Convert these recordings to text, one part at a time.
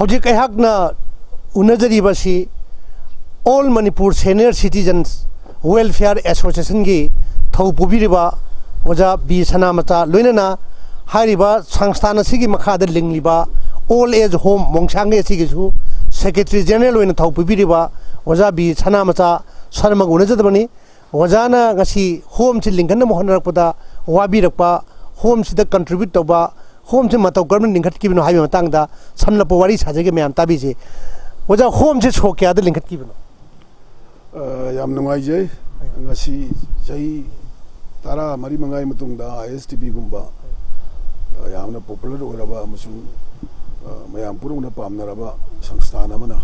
ꯍꯧꯖꯤꯛ ꯑꯩꯍꯥꯛꯅ ꯎꯅꯖꯔꯤꯕꯁꯤ all Manipur senior ꯁꯤꯇꯤꯖꯟꯁ welfare ꯑꯦꯁꯣꯁꯤꯌꯦꯁꯟꯒꯤ ꯊꯧ ꯄꯨꯕꯤꯔꯤꯕ ꯑꯣꯖꯥ ꯕꯤ ꯁꯅꯥꯃꯆꯥ ꯂꯣꯏꯅꯅ ꯍꯥꯏꯔꯤꯕ ꯁꯪꯁꯊꯥꯟ ꯑꯁꯤꯒꯤ ꯃꯈꯥꯗ ꯂꯤꯡꯂꯤꯕ all age home ꯃꯣꯡꯁꯥꯡꯒꯤ ꯑꯁꯤꯒꯤꯁꯨ secretary general ꯑꯣꯏꯅ ꯊꯧ ꯄꯨꯕꯤꯔꯤꯕ ꯑꯣꯖꯥ ꯕꯤ ꯁꯅꯥꯃꯆꯥ ꯁꯔꯃꯒ ꯎꯅꯖꯗꯕꯅꯤ ꯑꯣꯖꯥꯅ ꯉꯁꯤ ꯍꯣꯝꯁꯤ ꯂꯤꯡꯈꯠꯅꯕ ꯍꯣꯠꯅꯔꯛꯄꯗ ꯋꯥꯕꯤꯔꯛꯄ ꯍꯣꯝꯁꯤꯗ ꯀꯟꯇ꯭ꯔꯤꯕ꯭ꯌꯨꯠ ꯇꯧꯕ ꯍꯣꯝꯁꯤ ꯃꯇꯧ ꯀꯔꯝꯅ ꯂꯤꯡꯈꯠꯈꯤꯕꯅꯣ ꯍꯥꯏꯕꯒꯤ ꯃꯇꯥꯡꯗ ꯁꯝꯂꯞꯄ ꯋꯥꯔꯤ ꯁꯥꯖꯒꯦ ꯃꯌꯥꯝ ꯇꯥꯕꯤꯁꯤ ꯑꯣꯖꯥ ꯍꯣꯝꯁꯤ ꯁꯣ ꯀꯌꯥꯗ ꯂꯤꯡꯈꯠꯈꯤꯕꯅꯣ ꯌꯥꯝ ꯅꯨꯡꯉꯥꯏꯖꯩ ꯉꯁꯤ ꯆꯍꯤ ꯇꯔꯥ ꯃꯔꯤ ꯃꯉꯥꯒꯤ ꯃꯇꯨꯡꯗ ꯑꯥꯏ ꯑꯦꯁ ꯇꯤ ꯚꯤꯒꯨꯝꯕ ꯌꯥꯝꯅ ꯄꯣꯄꯨꯂꯔ ꯑꯣꯏꯔꯕ ꯑꯃꯁꯨꯡ ꯃꯌꯥꯝ ꯄꯨꯝꯅꯃꯛꯅ ꯄꯥꯝꯅꯔꯕ ꯁꯪꯁꯊꯥꯟ ꯑꯃꯅ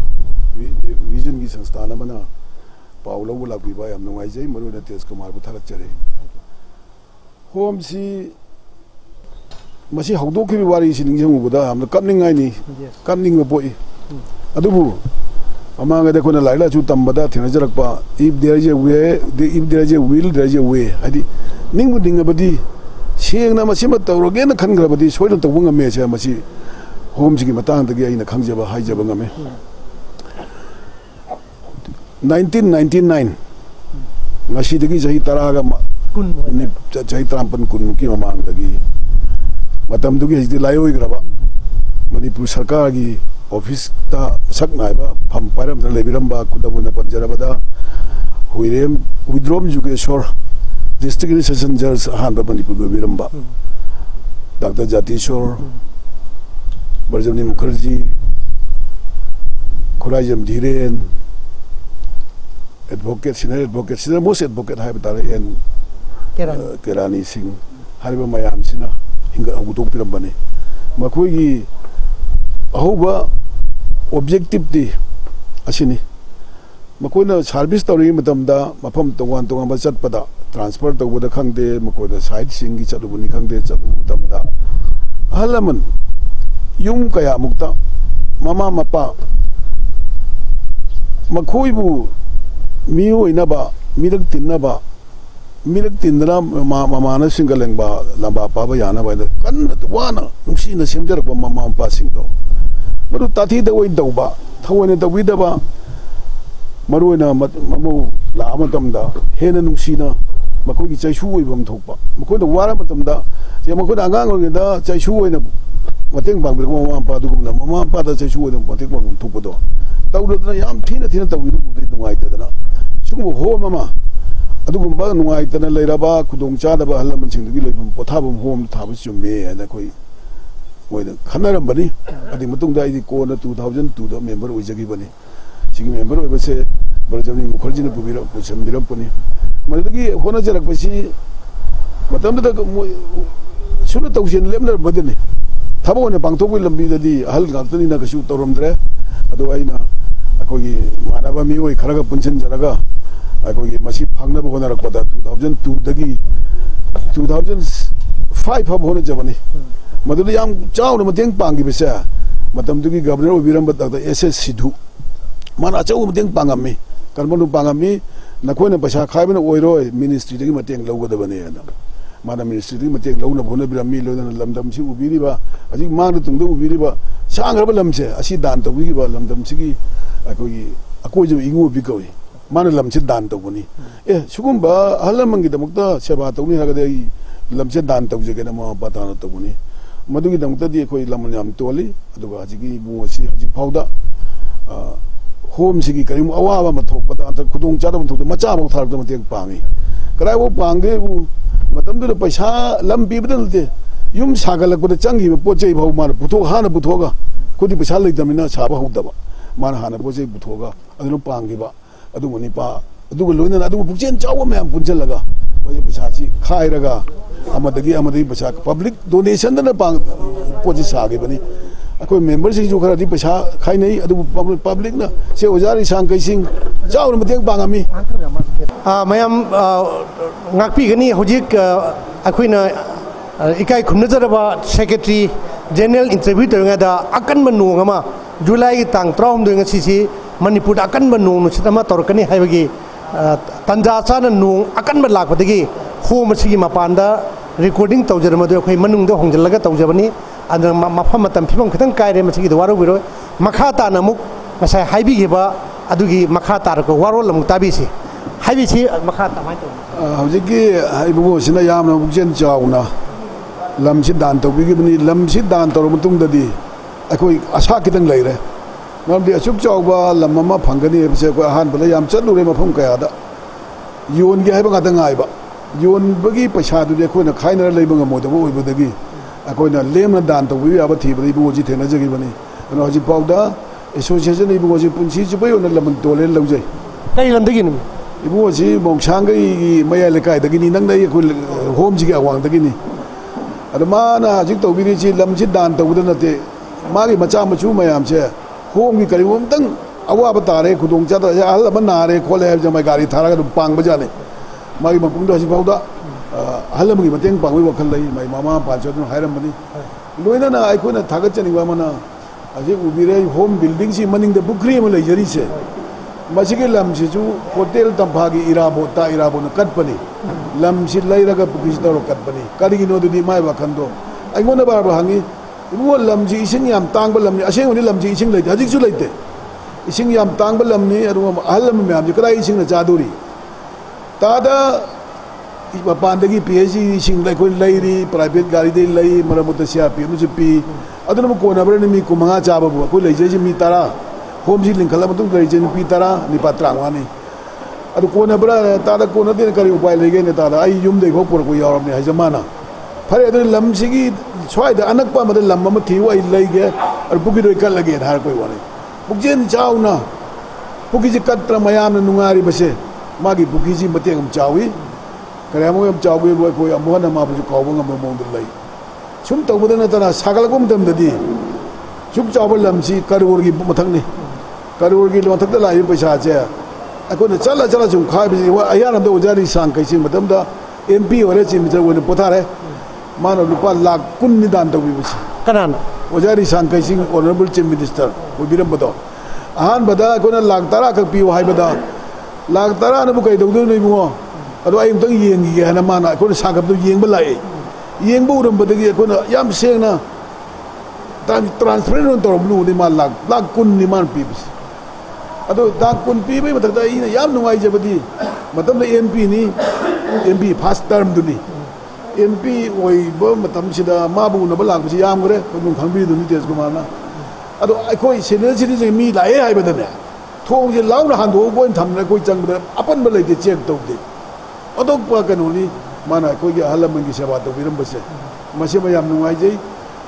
ꯚꯤꯖꯟꯒꯤ ꯁꯪꯁꯊꯥꯟ ꯑꯃꯅ ꯄꯥꯎ ꯂꯧꯕ ꯂꯥꯛꯄꯤꯕ ꯌꯥꯝ ꯅꯨꯡꯉꯥꯏꯖꯩ ꯃꯔꯨꯑꯣꯏꯅ ꯇꯦꯖꯀꯨꯃꯥꯔꯕꯨ ꯊꯥꯒꯠꯆꯔꯤ ꯍꯣꯝꯁꯤ ꯃꯁꯤ ꯍꯧꯗꯣꯛꯈꯤꯕ ꯋꯥꯔꯤꯁꯤ ꯅꯤꯡꯁꯤꯡꯉꯨꯕꯗ ꯌꯥꯝꯅ ꯀꯞꯅꯤꯡꯉꯥꯏꯅꯤ ꯀꯞꯅꯤꯡꯕ ꯄꯣꯛꯏ ꯑꯗꯨꯕꯨ ꯃꯃꯥꯡꯗ ꯑꯩꯈꯣꯏꯅ ꯂꯥꯏꯔꯤꯛ ꯂꯥꯏꯁꯨ ꯇꯝꯕꯗ ꯊꯦꯡꯅꯖꯔꯛꯄ ꯏꯐ ꯗꯦꯔ ꯏꯖ ꯑꯦ ꯋꯦ ꯏꯐ ꯗꯦꯔ ꯏꯖ ꯑꯦ ꯋꯤꯜ ꯗꯦꯔ ꯏꯖ ꯑꯦ ꯋꯦ ꯍꯥꯏꯗꯤ ꯅꯤꯡꯕꯨ ꯅꯤꯡꯉꯕꯗꯤ ꯁꯦꯡꯅ ꯃꯁꯤꯃ ꯇꯧꯔꯒꯦꯅ ꯈꯟꯈ꯭ꯔꯕꯗꯤ ꯁꯣꯏꯗꯅ ꯇꯧꯕ ꯉꯝꯃꯦꯁꯦ ꯃꯁꯤ ꯍꯣꯝꯁꯤꯒꯤ ꯃꯇꯥꯡꯗꯒꯤ ꯑꯩꯅ ꯈꯪꯖꯕ ꯍꯥꯏꯖꯕ ꯉꯝꯃꯦ ꯅꯥꯏꯟꯇꯤꯟ ꯅꯥꯏꯟꯇꯤ ꯅꯥꯏꯟ ꯉꯁꯤꯗꯒꯤ ꯆꯍꯤ ꯇꯔꯥꯒ ꯆꯍꯤ ꯇꯔꯥꯃꯥꯄꯟ ꯀꯨꯟꯃꯨꯛꯀꯤ ꯃꯃꯥꯡꯗꯒꯤ लाइव मनपुर सरकार की ऑफ़िस सकनाब फम पाइरब खुदम पंजरबद हुईरेम हुईद्रोम जुगेश्वर डिस्ट्रिक्ट सेशन जज अहब Manipur doctor Jatishwar बरजमनी Mukherjee Khuraijam Dhiren advocate senior advocate senior most advocate है एन केरानी सिंह मैम ꯍꯥꯏꯕ ꯇꯥꯔꯦ ꯑꯦꯟ ꯀꯦꯔꯥꯅꯤ ꯁꯤꯡ ꯍꯥꯏꯔꯤꯕ ꯃꯌꯥꯝꯁꯤꯅ ꯍꯤꯡꯒꯠ ꯍꯧꯗꯣꯛꯄꯤꯔꯝꯕꯅꯤ ꯃꯈꯣꯏꯒꯤ ꯑꯍꯧꯕ ꯑꯣꯕꯖꯦꯛꯇꯤꯞꯇꯤ ꯑꯁꯤꯅꯤ ꯃꯈꯣꯏꯅ ꯁꯥꯔꯚꯤꯁ ꯇꯧꯔꯤꯉꯩ ꯃꯇꯝꯗ ꯃꯐꯝ ꯇꯣꯉꯥꯟ ꯇꯣꯉꯥꯟꯕ ꯆꯠꯄꯗ ꯇ꯭ꯔꯥꯟꯁꯐꯔ ꯇꯧꯕꯗ ꯈꯪꯗꯦ ꯃꯈꯣꯏꯗ ꯁꯥꯏꯠꯁꯤꯡꯒꯤ ꯆꯠꯂꯨꯕꯅꯤ ꯈꯪꯗꯦ ꯆꯠꯂꯨꯕ ꯃꯇꯝꯗ ꯑꯍꯜ ꯂꯃꯟ ꯌꯨꯝ ꯀꯌꯥꯃꯨꯛꯇ ꯃꯃꯥ ꯃꯄꯥ ꯃꯈꯣꯏꯕꯨ ꯃꯤ ꯑꯣꯏꯅꯕ ꯃꯤꯔꯛ ꯇꯤꯟꯅꯕ ꯃꯤꯔꯛ ꯇꯤꯟꯗꯅ ꯃꯃꯥꯅ ꯁꯤꯡꯒꯠꯂꯦꯡꯕ ꯂꯝꯕꯥ ꯄꯥꯕ ꯌꯥꯅꯕ ꯍꯥꯏꯅ ꯀꯟꯅ ꯋꯥꯅ ꯅꯨꯡꯁꯤꯅ ꯁꯦꯝꯖꯔꯛꯄ ꯃꯃꯥ ꯃꯄꯥꯁꯤꯡꯗꯣ ꯃꯗꯨ ꯇꯥꯊꯤꯗ ꯑꯣꯏꯅ ꯇꯧꯕ ꯊꯑꯣꯏꯅ ꯇꯧꯕꯤꯗꯕ ꯃꯔꯨꯑꯣꯏꯅ ꯃꯃꯧ ꯂꯥꯛꯑ ꯃꯇꯝꯗ ꯍꯦꯟꯅ ꯅꯨꯡꯁꯤꯅ ꯃꯈꯣꯏꯒꯤ ꯆꯩꯁꯨ ꯑꯣꯏꯐꯝ ꯊꯣꯛꯄ ꯃꯈꯣꯏꯅ ꯋꯥꯔ ꯃꯇꯝꯗ ꯃꯈꯣꯏꯅ ꯑꯉꯥꯡ ꯑꯣꯏꯔꯤꯉꯩꯗ ꯆꯩꯁꯨ ꯑꯣꯏꯅ ꯃꯇꯦꯡ ꯄꯥꯡꯕꯤꯔꯛꯄ ꯃꯃꯥ ꯃꯄꯥ ꯑꯗꯨꯒꯨꯝꯅ ꯃꯃꯥ ꯃꯄꯥꯗ ꯆꯩꯁꯨ ꯑꯣꯏꯅ ꯃꯇꯦꯡ ꯄꯥꯡꯐꯝ ꯊꯣꯛꯄꯗꯣ ꯇꯧꯗꯗꯅ ꯌꯥꯝ ꯊꯤꯅ ꯊꯤꯅ ꯇꯧꯕꯤꯔꯨꯕꯗꯤ ꯅꯨꯡꯉꯥꯏꯇꯗꯅ ꯁꯤꯒꯨꯝꯕ ꯍꯣꯝ ꯑꯃ ꯑꯗꯨꯒꯨꯝꯕ ꯅꯨꯡꯉꯥꯏꯇꯅ ꯂꯩꯔꯕ ꯈꯨꯗꯣꯡ ꯆꯥꯗꯕ ꯑꯍꯜ ꯂꯃꯟꯁꯤꯡꯗꯨꯒꯤ ꯂꯩꯐꯝ ꯄꯣꯊꯥꯐꯝ ꯍꯣꯝ ꯊꯥꯕ ꯆꯨꯝꯃꯦ ꯍꯥꯏꯅ ꯑꯩꯈꯣꯏ ꯃꯣꯏꯅ ꯈꯟꯅꯔꯝꯕꯅꯤ ꯑꯗꯨꯒꯤ ꯃꯇꯨꯡꯗ ꯑꯩꯗꯤ ꯀꯣꯟꯅ ꯇꯨ ꯊꯥꯎꯖꯟ ꯇꯨꯗ ꯃꯦꯝꯕꯔ ꯑꯣꯏꯖꯈꯤꯕꯅꯤ ꯁꯤꯒꯤ ꯃꯦꯝꯕꯔ ꯑꯣꯏꯕꯁꯦ ꯕꯔꯖꯅꯤ ꯃꯨꯈꯔꯖꯤꯅ ꯄꯨꯁꯤꯟꯕꯤꯔꯛꯄꯅꯤ ꯃꯗꯨꯗꯒꯤ ꯍꯣꯠꯅꯖꯔꯛꯄꯁꯤ ꯃꯇꯝꯗꯨꯗ ꯁꯨꯅ ꯇꯧꯁꯦꯅ ꯂꯦꯞꯅꯔꯝꯕꯗꯅꯤ ꯊꯕꯛ ꯑꯣꯏꯅ ꯄꯥꯡꯊꯣꯛꯄꯒꯤ ꯂꯝꯕꯤꯗꯗꯤ ꯑꯍꯜ ꯉꯥꯛꯇꯅꯤꯅ ꯀꯩꯁꯨ ꯇꯧꯔꯝꯗ꯭ꯔꯦ ꯑꯗꯣ ꯑꯩꯅ ꯑꯩꯈꯣꯏꯒꯤ ꯏꯃꯥꯟꯅꯕ ꯃꯤꯑꯣꯏ ꯈꯔꯒ ꯄꯨꯟꯁꯤꯟꯖꯔꯒ ꯑꯩꯈꯣꯏꯒꯤ ꯃꯁꯤ ꯐꯪꯅꯕ ꯍꯣꯠꯅꯔꯛꯄꯗ ꯇꯨ ꯊꯥꯎꯖꯟ ꯇꯨꯗꯒꯤ ꯇꯨ ꯊꯥꯎꯖꯟ ꯐꯥꯏꯚ ꯐꯥꯎꯕ ꯍꯣꯠꯅꯖꯕꯅꯤ ꯃꯗꯨꯗ ꯌꯥꯝ ꯆꯥꯎꯅ ꯃꯇꯦꯡ ꯄꯥꯡꯈꯤꯕꯁꯦ ꯃꯇꯝꯗꯨꯒꯤ governor ꯑꯣꯏꯕꯤꯔꯝꯕ doctor S S Sidhu ꯃꯥꯅ ꯑꯆꯧꯕ ꯃꯇꯦꯡ ꯄꯥꯡꯉꯝꯃꯤ ꯀꯔꯝꯕꯅ ꯄꯥꯡꯉꯝꯃꯤ ꯅꯈꯣꯏꯅ ꯄꯩꯁꯥ ꯈꯥꯏꯕꯅ ꯑꯣꯏꯔꯣꯏ ꯃꯤꯅꯤꯁꯇ꯭ꯔꯤꯗꯒꯤ ꯃꯇꯦꯡ ꯂꯧꯒꯗꯕꯅꯤ ꯍꯥꯏꯅ ꯃꯥꯅ ꯃꯤꯅꯤꯁꯇ꯭ꯔꯤꯗꯒꯤ ꯃꯇꯦꯡ ꯂꯧꯅꯕ ꯍꯣꯠꯅꯕꯤꯔꯝꯃꯤ ꯂꯣꯏꯅꯅ ꯂꯝꯗꯝꯁꯤ ꯎꯕꯤꯔꯤꯕ ꯍꯧꯖꯤꯛ ꯃꯥꯡꯗ ꯇꯨꯡꯗ ꯎꯕꯤꯔꯤꯕ ꯁꯥꯡꯈ꯭ꯔꯕ ꯂꯝꯁꯦ ꯑꯁꯤ ꯗꯥꯟ ꯇꯧꯕꯤꯈꯤꯕ ꯂꯝꯗꯝꯁꯤꯒꯤ ꯑꯩꯈꯣꯏꯒꯤ ꯑꯀꯣꯏꯖꯕ ꯏꯉꯨꯕꯤ ꯀꯧꯏ ꯃꯥꯅ ꯂꯝꯁꯦ ꯗꯥꯟ ꯇꯧꯕꯅꯤ ꯑꯦ ꯁꯤꯒꯨꯝꯕ ꯑꯍꯜ ꯂꯃꯟꯒꯤꯗꯃꯛꯇ ꯁꯦꯕꯥ ꯇꯧꯅꯤ ꯍꯥꯏꯔꯒꯗꯤ ꯑꯩ ꯂꯝꯁꯦ ꯗꯥꯟ ꯇꯧꯖꯒꯦꯅ ꯃꯃꯥ ꯃꯄꯥ ꯇꯧꯕꯅꯤ ꯃꯗꯨꯒꯤꯗꯃꯛꯇꯗꯤ ꯑꯩꯈꯣꯏ ꯂꯃꯟ ꯌꯥꯝ ꯇꯣꯜꯂꯤ ꯑꯗꯨꯒ ꯍꯧꯖꯤꯛꯀꯤ ꯏꯕꯨꯡꯉꯣꯁꯤ ꯍꯧꯖꯤꯛ ꯐꯥꯎꯗ ꯍꯣꯝꯁꯤꯒꯤ ꯀꯔꯤꯒꯨꯝꯕ ꯑꯋꯥꯕ ꯑꯃ ꯊꯣꯛꯄꯗ ꯅꯠꯇ꯭ꯔꯒ ꯈꯨꯗꯣꯡ ꯆꯥꯗꯕ ꯊꯣꯛꯄꯗ ꯃꯆꯥꯐꯥꯎ ꯊꯥꯔꯛꯇ ꯃꯇꯦꯡ ꯄꯥꯡꯉꯤ ꯀꯗꯥꯏꯐꯥꯎ ꯄꯥꯡꯒꯦꯕꯨ ꯃꯇꯝꯗꯨꯗ ꯄꯩꯁꯥ ꯂꯝ ꯄꯤꯕꯗ ꯅꯠꯇꯦ ꯌꯨꯝ ꯁꯥꯒꯠꯂꯛꯄꯗ ꯆꯪꯈꯤꯕ ꯄꯣꯠ ꯆꯩ ꯐꯥꯎ ꯃꯥꯅ ꯄꯨꯊꯣꯛ ꯍꯥꯟꯅ ꯄꯨꯊꯣꯛꯑꯒ ꯑꯩꯈꯣꯏꯗꯤ ꯄꯩꯁꯥ ꯂꯩꯇꯕꯅꯤꯅ ꯁꯥꯕ ꯍꯧꯗꯕ ꯃꯥꯅ ꯍꯥꯟꯅ ꯄꯣꯠ ꯆꯩ ꯄꯨꯊꯣꯛꯑꯒ ꯑꯗꯨꯅ ꯄꯥꯡꯈꯤꯕ ꯑꯗꯨꯒ ꯅꯤꯄꯥ ꯑꯗꯨꯒ ꯂꯣꯏꯅꯅ ꯑꯗꯨꯒ ꯄꯨꯛꯆꯦꯜ ꯆꯥꯎꯕ ꯃꯌꯥꯝ ꯄꯨꯟꯁꯤꯜꯂꯒ ꯃꯣꯏꯁꯦ ꯄꯩꯁꯥꯁꯤ ꯈꯥꯏꯔꯒ ꯑꯃꯗꯒꯤ ꯑꯃꯗꯒꯤ ꯄꯩꯁꯥ ꯄꯕ꯭ꯂꯤꯛ ꯗꯣꯅꯦꯁꯟꯗꯅ ꯄꯣꯠꯁꯤ ꯁꯥꯈꯤꯕꯅꯤ ꯑꯩꯈꯣꯏ ꯃꯦꯝꯕꯔꯁꯤꯡꯁꯨ ꯈꯔꯗꯤ ꯄꯩꯁꯥ ꯈꯥꯏꯅꯩ ꯑꯗꯨꯕꯨ ꯄꯕ꯭ꯂꯤꯛꯅ ꯁꯦ ꯑꯣꯖꯥ ꯔꯤꯁꯥꯡꯈꯩꯁꯤꯡ ꯆꯥꯎꯅ ꯃꯇꯦꯡ ꯄꯥꯡꯉꯝꯃꯤ ꯃꯌꯥꯝ ꯉꯥꯛꯄꯤꯒꯅꯤ ꯍꯧꯖꯤꯛ ꯑꯩꯈꯣꯏꯅ ꯏꯀꯥꯏ ꯈꯨꯝꯅꯖꯔꯕ ꯁꯦꯀ꯭ꯔꯦꯇꯔꯤ ꯖꯦꯅꯔꯦꯜ ꯏꯟꯇꯔꯚ꯭ꯌꯨ ꯇꯧꯔꯤꯉꯩꯗ ꯑꯀꯟꯕ ꯅꯣꯡ ꯑꯃ ꯖꯨꯂꯥꯏꯒꯤ ꯇꯥꯡ ꯇꯔꯥꯍꯨꯝꯗꯣꯏ ꯉꯁꯤꯁꯤ मणिपुर अकनब नौ की तंजाचा नौ अकनब लापदी हों से मपान रेकोडिंग तौजे मनुद्ध होंजल तौजनी मफम फिव खत कायरे वारो मखाता मखा तारक वारोल ताबी से हजिकीबूल से दान तौर लम दान तौर मतदी अखो असा खत लेर ꯃꯔꯝꯗꯤ ꯑꯁꯨꯛ ꯆꯥꯎꯕ ꯂꯝ ꯑꯃ ꯐꯪꯒꯅꯤ ꯍꯥꯏꯕꯁꯦ ꯑꯩꯈꯣꯏ ꯑꯍꯥꯟꯕꯗ ꯌꯥꯝ ꯆꯠꯂꯨꯔꯦ ꯃꯐꯝ ꯀꯌꯥꯗ ꯌꯣꯟꯒꯦ ꯍꯥꯏꯕ ꯉꯥꯛꯇ ꯉꯥꯏꯕ ꯌꯣꯟꯕꯒꯤ ꯄꯩꯁꯥꯗꯨꯗꯤ ꯑꯩꯈꯣꯏꯅ ꯈꯥꯏꯅꯔ ꯂꯩꯕ ꯉꯝꯃꯣꯏꯗꯕ ꯑꯣꯏꯕꯗꯒꯤ ꯑꯩꯈꯣꯏꯅ ꯂꯦꯝꯅ ꯗꯥꯟ ꯇꯧꯕꯤꯕ ꯌꯥꯕ ꯊꯤꯕꯗ ꯏꯕꯨꯡꯉꯣꯁꯤ ꯊꯦꯡꯅꯖꯈꯤꯕꯅꯤ ꯑꯗꯨꯅ ꯍꯧꯖꯤꯛꯐꯥꯎꯗ ꯑꯦꯁꯣꯁꯤꯌꯦꯁꯟ ꯏꯕꯨꯡꯉꯣꯁꯤ ꯄꯨꯟꯁꯤ ꯆꯨꯞꯄ ꯑꯣꯏꯅ ꯂꯃꯟ ꯇꯣꯜꯂꯦꯅ ꯂꯧꯖꯩ ꯀꯔꯤ ꯂꯝꯗꯒꯤꯅꯣ ꯏꯕꯨꯡꯉꯣꯁꯤ ꯃꯣꯡꯁꯥꯡꯒꯩꯒꯤ ꯃꯌꯥꯏ ꯂꯩꯀꯥꯏꯗꯒꯤꯅꯤ ꯅꯪꯅ ꯑꯩꯈꯣꯏ ꯍꯣꯝꯁꯤꯒꯤ ꯑꯋꯥꯡꯗꯒꯤꯅꯤ ꯑꯗꯣ ꯃꯥꯅ ꯍꯧꯖꯤꯛ ꯇꯧꯕꯤꯔꯤꯁꯤ ꯂꯝꯁꯤ ꯗꯥꯟ ꯇꯧꯕꯗ ꯅꯠꯇꯦ ꯃꯥꯒꯤ ꯃꯆꯥ ꯃꯁꯨ ꯃꯌꯥꯝꯁꯦ ꯍꯣꯝꯒꯤ ꯀꯔꯤꯒꯨꯝꯕ ꯑꯝꯇꯪ ꯑꯋꯥꯕ ꯇꯥꯔꯦ ꯈꯨꯗꯣꯡ ꯆꯥꯗꯕ ꯑꯍꯜ ꯑꯃ ꯅꯥꯔꯦ ꯈꯣꯠꯂꯦ ꯍꯥꯏꯕꯁꯦ ꯃꯥꯏ ꯒꯥꯔꯤ ꯊꯥꯔꯒ ꯑꯗꯨꯝ ꯄꯥꯡꯕꯖꯥꯠꯅꯤ ꯃꯥꯒꯤ ꯃꯄꯨꯡꯗꯣ ꯍꯧꯖꯤꯛꯐꯥꯎꯗ ꯑꯍꯜ ꯑꯃꯒꯤ ꯃꯇꯦꯡ ꯄꯥꯡꯕꯒꯤ ꯋꯥꯈꯜ ꯂꯩ ꯃꯥꯒꯤ ꯃꯃꯥ ꯃꯄꯥꯁꯨ ꯑꯗꯨꯝ ꯍꯥꯏꯔꯝꯕꯅꯤ ꯂꯣꯏꯅꯅ ꯑꯩꯈꯣꯏꯅ ꯊꯥꯒꯠꯆꯅꯤꯡꯕ ꯑꯃꯅ ꯍꯧꯖꯤꯛ ꯎꯕꯤꯔꯦ ꯍꯣꯝ ꯕꯤꯜꯗꯤꯡꯁꯤ ꯃꯅꯤꯡꯗ ꯄꯨꯈ꯭ꯔꯤ ꯑꯃ ꯂꯩꯖꯔꯤꯁꯦ ꯃꯁꯤꯒꯤ ꯂꯝꯁꯤꯁꯨ ꯍꯣꯇꯦꯜ ꯇꯝꯐꯥꯒꯤ ꯏꯔꯥꯕꯣꯠꯇ ꯏꯔꯥꯕꯣꯠꯅ ꯀꯠꯄꯅꯤ ꯂꯝꯁꯤ ꯂꯩꯔꯒ ꯄꯨꯈ꯭ꯔꯤꯁꯤ ꯇꯧꯔ ꯀꯠꯄꯅꯤ ꯀꯔꯤꯒꯤꯅꯣ ꯑꯗꯨꯗꯤ ꯃꯥꯏ ꯋꯥꯈꯟꯗꯣ ꯑꯩꯉꯣꯟꯗ ꯕꯥꯔꯕ ꯍꯪꯉꯤ इनको लम्जी इसिंग याम तांग लमी असेंगनी लम्जी इसिंग लेते लेते अहल लम म्याम जे कदा इसिंग चादुरी तादा मपानदगी पीएचडी इसिंग ले प्राइवेट गाड़ी दे ले मरमत सीआरपीएम से पी अदन को नबर ने मी को मंगा चाबो कोई ले जे मी तारा होम जी लिंखला मतुम ले जे पी तारा नि दे उपाय ले गए ने देखो पुर को फरे स्वाद अनक लम थी लेगे और पुकी कलगे हर कोई वाले पुकजेन चाउना पुकी कत्र मैम नुरीबे मागी पुकी मतंग चावी करें चावी कौब मौदे सूम तब नतना सागलपदी सूम चाब लम से करूर की मथने करूर की मथक लाइव पैसा से अखोन चल चल सूम खाई अयान ओजा सांग कई एम पी हो चिमीटर पोथारे मान लुपा लाख कुन निदान तौबीबसी कनाना। ओजा रिसान कैसिंग ऑनरेबल चीफ मिनिस्टर ओबीरबदो अहान बदा। लाख तरह खक लाख तारा नबु कई दौदो नै बुओ अदो आइम तंग येंगी गे हना माना कोना लाख दो येंग बलाए येंग बुरम बदगी कोना याम सेंगना tan transparent tor blue ni man lak ado kun pi mp ni mp fast term ni M P ꯑꯣꯏꯕ ꯃꯇꯝꯁꯤꯗ ꯃꯥꯕꯨ ꯎꯅꯕ ꯂꯥꯛꯄꯁꯤ ꯌꯥꯝꯈ꯭ꯔꯦ ꯑꯗꯨꯝ ꯈꯪꯕꯤꯗꯨꯅꯤ ꯇꯦꯖꯀꯨꯃꯥꯔꯅ ꯑꯗꯣ ꯑꯩꯈꯣꯏ ꯁꯦꯅꯤꯌꯔ ꯁꯤꯇꯤꯖꯟ ꯃꯤ ꯂꯥꯛꯑꯦ ꯍꯥꯏꯕꯗꯅꯦ ꯊꯣꯡꯁꯦ ꯂꯥꯎꯅ ꯍꯥꯡꯗꯣꯛꯑꯒ ꯑꯣꯏꯅ ꯊꯝꯗꯅ ꯑꯩꯈꯣꯏ ꯆꯪꯕꯗ ꯑꯄꯟꯕ ꯂꯩꯇꯦ ꯆꯦꯛ ꯇꯧꯗꯦ ꯑꯇꯣꯞꯄ ꯀꯩꯅꯣꯅꯤ ꯃꯥꯅ ꯑꯩꯈꯣꯏꯒꯤ ꯑꯍꯜ ꯂꯃꯟꯒꯤ ꯁꯦꯕꯥ ꯇꯧꯕꯤꯔꯝꯕꯁꯦ ꯃꯁꯤꯃ ꯌꯥꯝ ꯅꯨꯡꯉꯥꯏꯖꯩ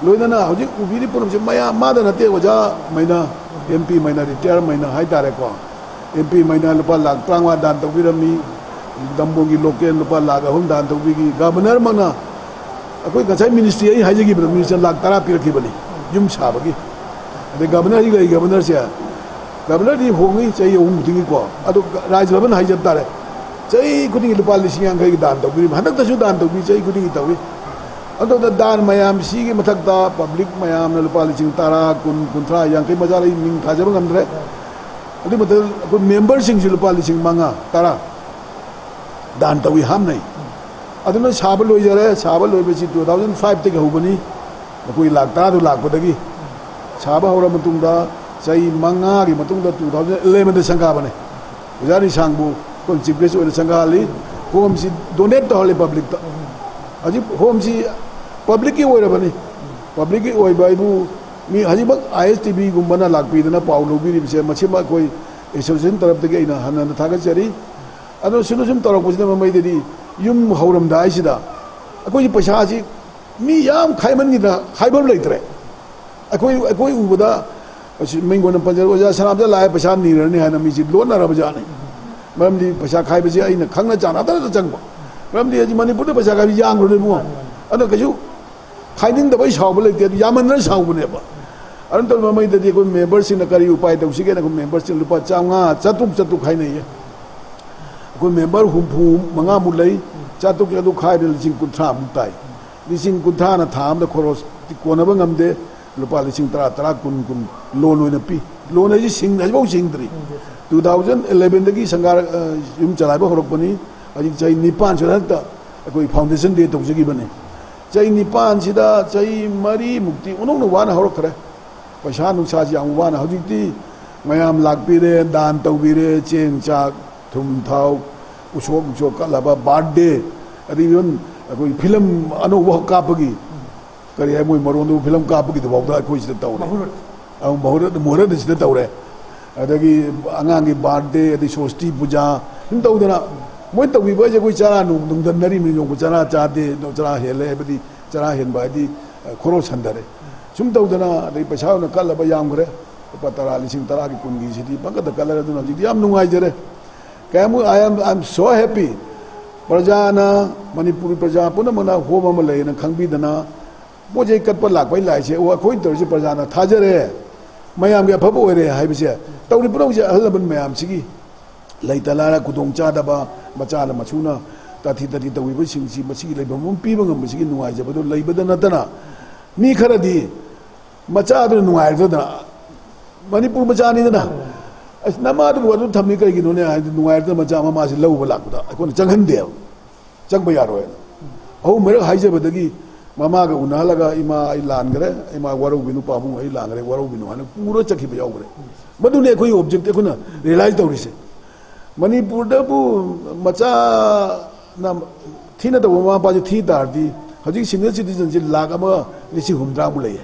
ꯂꯣꯏꯅꯅ ꯍꯧꯖꯤꯛ ꯎꯕꯤꯔꯤ ꯄꯨꯝꯅꯃꯛꯁꯦ ꯃꯌꯥꯝ ꯃꯥꯗ ꯅꯠꯇꯦ ꯑꯣꯖꯥ ꯃꯩꯅ ꯑꯦꯝ ꯄꯤ ꯃꯩꯅ ꯔꯤꯇꯤꯌꯥꯔ ꯃꯩꯅ ꯍꯥꯏꯇꯥꯔꯦꯀꯣ ꯑꯦꯝ ꯄꯤ ꯃꯩꯅ ꯂꯨꯄꯥ ꯂꯥꯛ ꯇꯔꯥꯃꯉꯥ ꯗꯥꯟ ꯇꯧꯕꯤꯔꯝꯃꯤ दमबोग लोके लुपा गवर्नर मना। अखोई कसाई मिनिस्ट्री ही हाजी की मिनिस्टर लाख तरह पीरखीबनी जुम छाबगी अरे गवर्नर ही गई, गवर्नर से गवर्नर ही होंगी चाहिए हूँ थी को अब राजभवन हाई जब तारे चाहे कुछ लुपा लिशी अंग दान तो हनक तो दान तो चाहे कुछ की तभी अब तो, तो दान मैम सी मथक पब्लिक मैम लुपा लिशिंग तरह कुन कुंथरा यांकई मज़ा लिंग थाजब गमद्रे अभी मेंबर सिंह लुपा लिशिंग मांगा, तारा। ꯗꯥꯟ ꯇꯧꯏ ꯍꯥꯝꯅꯩ ꯑꯗꯨꯅ ꯁꯥꯕ ꯂꯣꯏꯖꯔꯦ ꯁꯥꯕ ꯂꯣꯏꯕꯁꯤ ꯇꯨ ꯊꯥꯎꯖꯟ ꯐꯥꯏꯚꯇꯒꯤ ꯍꯧꯕꯅꯤ ꯑꯩꯈꯣꯏ ꯂꯥꯛ ꯇꯔꯥꯗꯨ ꯂꯥꯛꯄꯗꯒꯤ ꯁꯥꯕ ꯍꯧꯔ ꯃꯇꯨꯡꯗ ꯆꯍꯤ ꯃꯉꯥꯒꯤ ꯃꯇꯨꯡꯗ ꯇꯨ ꯊꯥꯎꯖꯟ ꯑꯦꯂꯦꯚꯦꯟꯗ ꯁꯪꯒꯥꯕꯅꯦ ꯑꯣꯖꯥ ꯅꯤꯁꯥꯡꯕꯨ ꯑꯩꯈꯣꯏ ꯆꯤꯞ ꯒꯦꯁ ꯑꯣꯏꯅ ꯁꯪꯒꯥꯍꯜꯂꯤ ꯍꯣꯝꯁꯤ ꯗꯣꯅꯦꯠ ꯇꯧꯍꯜꯂꯤ ꯄꯕ꯭ꯂꯤꯛꯇ ꯍꯧꯖꯤꯛ ꯍꯣꯝꯁꯤ ꯄꯕ꯭ꯂꯤꯛꯀꯤ ꯑꯣꯏꯔꯕꯅꯤ ꯄꯕ꯭ꯂꯤꯛꯀꯤ ꯑꯣꯏꯕ ꯍꯥꯏꯕꯨ ꯃꯤ ꯍꯧꯖꯤꯛꯃꯛ ꯑꯥꯏ ꯑꯦꯁ ꯇꯤ ꯚꯤꯒꯨꯝꯕꯅ ꯂꯥꯛꯄꯤꯗꯅ ꯄꯥꯎ ꯂꯧꯕꯤꯔꯤꯕꯁꯦ ꯃꯁꯤꯃ ꯑꯩꯈꯣꯏ ꯑꯦꯁꯣꯁꯤꯌꯦꯁꯟ ꯇꯔꯞꯇꯒꯤ ꯑꯩꯅ ꯍꯟꯅ ꯍꯟꯅ ꯊꯥꯒꯠꯆꯔꯤ मी हजिमक आईएस टीवी गुम्बना लाकपीदना पाउ लौबीरिबसे मसिमा कोई एसोसिएशन तरफ दगे इना हनन थागचरी अदो सुनु सुम तौरपसिना ममैदि युम हौरमदाइसिदा अकोई पैसा जी मी याम खाइमनगिदा खाइबम लेतरे अकोई अकोई उबदा मिंगोन पंजर ओजा सनामदा लाए पैसा नीरने हाना मी जी लोनरब जाने मरमदी पैसा खाइबजे अइना खंगना जाना ता चंगबा मरमदी अजी मणिपुर पैसा खाइबि यांग्रो मु अदो कजु खाइनिंदबै साउबा लेते यामनर साउबनेबा अरन तो ममैददि अकोई मेंबरसिंग करी उपाय तौसिगे ना मेंबरसिंग लुपा चांगा चतुक चतुक खाइनैये अकोई मेंबर हुम्फू मंगा मुलै चातुक चतुक खाइदे लिसिंग कुंथ्रा मुताई लिसिंग कुंथ्रा ना था अमदा खरोस कोनबा ngamde lupa lising tara tara kun kun loan oina pi loan ai sing ai bau sing tri 2011 dagi sangar yum chalai ba horok bani ajik chai nipan chura ta koi foundation de tok jagi bane chai nipan sida chai mari mukti unong no wana horok kare paisa nu sa ji ꯑꯩꯈꯣꯏ member ꯍꯨꯝꯐꯨ ꯃꯉꯥꯃꯨꯛ ꯂꯩ ꯆꯥꯇ꯭ꯔꯨꯛꯀꯤ ꯑꯗꯨ ꯈꯥꯏꯗ ꯂꯤꯁꯤꯡ ꯀꯨꯟꯊ꯭ꯔꯥꯃꯨꯛ ꯇꯥꯏ ꯂꯤꯁꯤꯡ ꯀꯨꯟꯊ꯭ꯔꯥꯅ ꯊꯥ ꯑꯃꯗ ꯈꯣꯔꯣꯁ ꯀꯣꯟꯅꯕ ꯉꯝꯗꯦ ꯂꯨꯄꯥ ꯂꯤꯁꯤꯡ ꯇꯔꯥ ꯇꯔꯥ ꯀꯨꯟ ꯀꯨꯟ ꯂꯣꯟ ꯑꯣꯏꯅ ꯄꯤ ꯂꯣꯟ ꯑꯁꯤ ꯁꯤꯡ ꯍꯧꯖꯤꯛꯐꯥꯎ ꯁꯤꯡꯗ꯭ꯔꯤ ꯇꯨ ꯊꯥꯎꯖꯟ ꯑꯦꯂꯦꯚꯦꯟꯗꯒꯤ ꯁꯪꯒꯥꯔ ꯌꯨꯝ ꯆꯂꯥꯏꯕ ꯍꯧꯔꯛꯄꯅꯤ ꯍꯧꯖꯤꯛ ꯆꯍꯤ ꯅꯤꯄꯥꯟ ꯁꯨ ꯍꯟꯗꯛꯇ ꯑꯩꯈꯣꯏ ꯐꯥꯎꯟꯗꯦꯁꯟ ꯗꯦ ꯇꯧꯖꯈꯤꯕꯅꯤ ꯆꯍꯤ ꯅꯤꯄꯥꯟꯁꯤꯗ ꯆꯍꯤ ꯃꯔꯤꯃꯨꯛꯇꯤ ꯎꯅꯧꯅ ꯋꯥꯅ ꯍꯧꯔꯛꯈ꯭ꯔꯦ ꯄꯩꯁꯥ ꯅꯨꯡꯁꯥꯁꯤ ꯌꯥꯝ ꯋꯥꯅ ꯍꯧꯖꯤꯛꯇꯤ ꯃꯌꯥꯝ ꯂꯥꯛꯄꯤꯔꯦ ꯗꯥꯟ ꯇꯧꯕꯤꯔꯦ ꯆꯦꯡ ꯆꯥꯛ nu dung dan nari mi yong chara cha de no chara hele badi chara hen ba di khoro chandare sum tau dana adi paisa na kala ba yam gre pa tara lising tara ki kun gi sidi ba ka da kala du na ji yam nungai jere kamu i am i'm so happy प्रजाना Manipur प्रजा पुनमना home अमा लेना खंगबीदना पोजे कटप लाकबै लाइसे ओ अखोइ तौरसे प्रजाना थाजरे मयाम के अफब ओरे हाइबसे तौरि पुनौसे अहलबन मयाम सिगी लैतलारा कुदोंग चादबा मचाना मचुना ताथि ताथि तौइबो सिंगसी मसिगी लेबम पीबा ngam masiगी नुवाइजबदो लेबदा नतना मी खरदी मचादो नुवाइरदना मणिपुर मचानीदना ꯑꯁ ꯅꯃꯥꯗꯨꯕꯨ ꯑꯗꯨ ꯊꯝꯃꯤ ꯀꯩꯒꯤꯅꯣꯅꯦ ꯍꯥꯏꯗꯤ ꯅꯨꯡꯉꯥꯏꯔꯗꯅ ꯃꯆꯥ ꯃꯃꯥꯁꯤ ꯂꯧꯕ ꯂꯥꯛꯄꯗ ꯑꯩꯈꯣꯏꯅ ꯆꯪꯍꯟꯗꯦꯕ ꯆꯪꯕ ꯌꯥꯔꯣꯏꯅ ꯑꯍꯨꯝ ꯃꯔꯛ ꯍꯥꯏꯖꯕꯗꯒꯤ ꯃꯃꯥꯒ ꯎꯅꯍꯜꯂꯒ ꯏꯃꯥ ꯑꯩ ꯂꯥꯟꯈ꯭ꯔꯦ ꯏꯃꯥ ꯋꯥꯔꯧꯕꯤꯅꯨ ꯄꯥꯕꯨꯡ ꯑꯩ ꯂꯥꯟꯈ꯭ꯔꯦ ꯋꯥꯔꯧꯕꯤꯅꯨ ꯍꯥꯏꯅ ꯄꯨꯔ ꯆꯠꯈꯤꯕ ꯌꯥꯎꯈ꯭ꯔꯦ ꯃꯗꯨꯅꯤ ꯑꯩꯈꯣꯏꯒꯤ ꯑꯣꯕꯖꯦꯛꯇꯤ ꯑꯩꯈꯣꯏꯅ ꯔꯤꯌꯦꯂꯥꯏꯖ ꯇꯧꯔꯤꯁꯦ ꯃꯅꯤꯄꯨꯔꯗꯕꯨ ꯃꯆꯥꯅ ꯊꯤꯅ ꯇꯧꯕ ꯃꯃꯥ ꯃꯄꯥꯁꯦ ꯊꯤ ꯇꯥꯔꯗꯤ ꯍꯧꯖꯤꯛ ꯁꯤꯅꯤꯌꯔ ꯁꯤꯇꯤꯖꯟꯁꯤ ꯂꯥꯛ ꯑꯃ ꯂꯤꯁꯤꯡ ꯍꯨꯝꯗ꯭ꯔꯥꯃꯨꯛ ꯂꯩꯌꯦ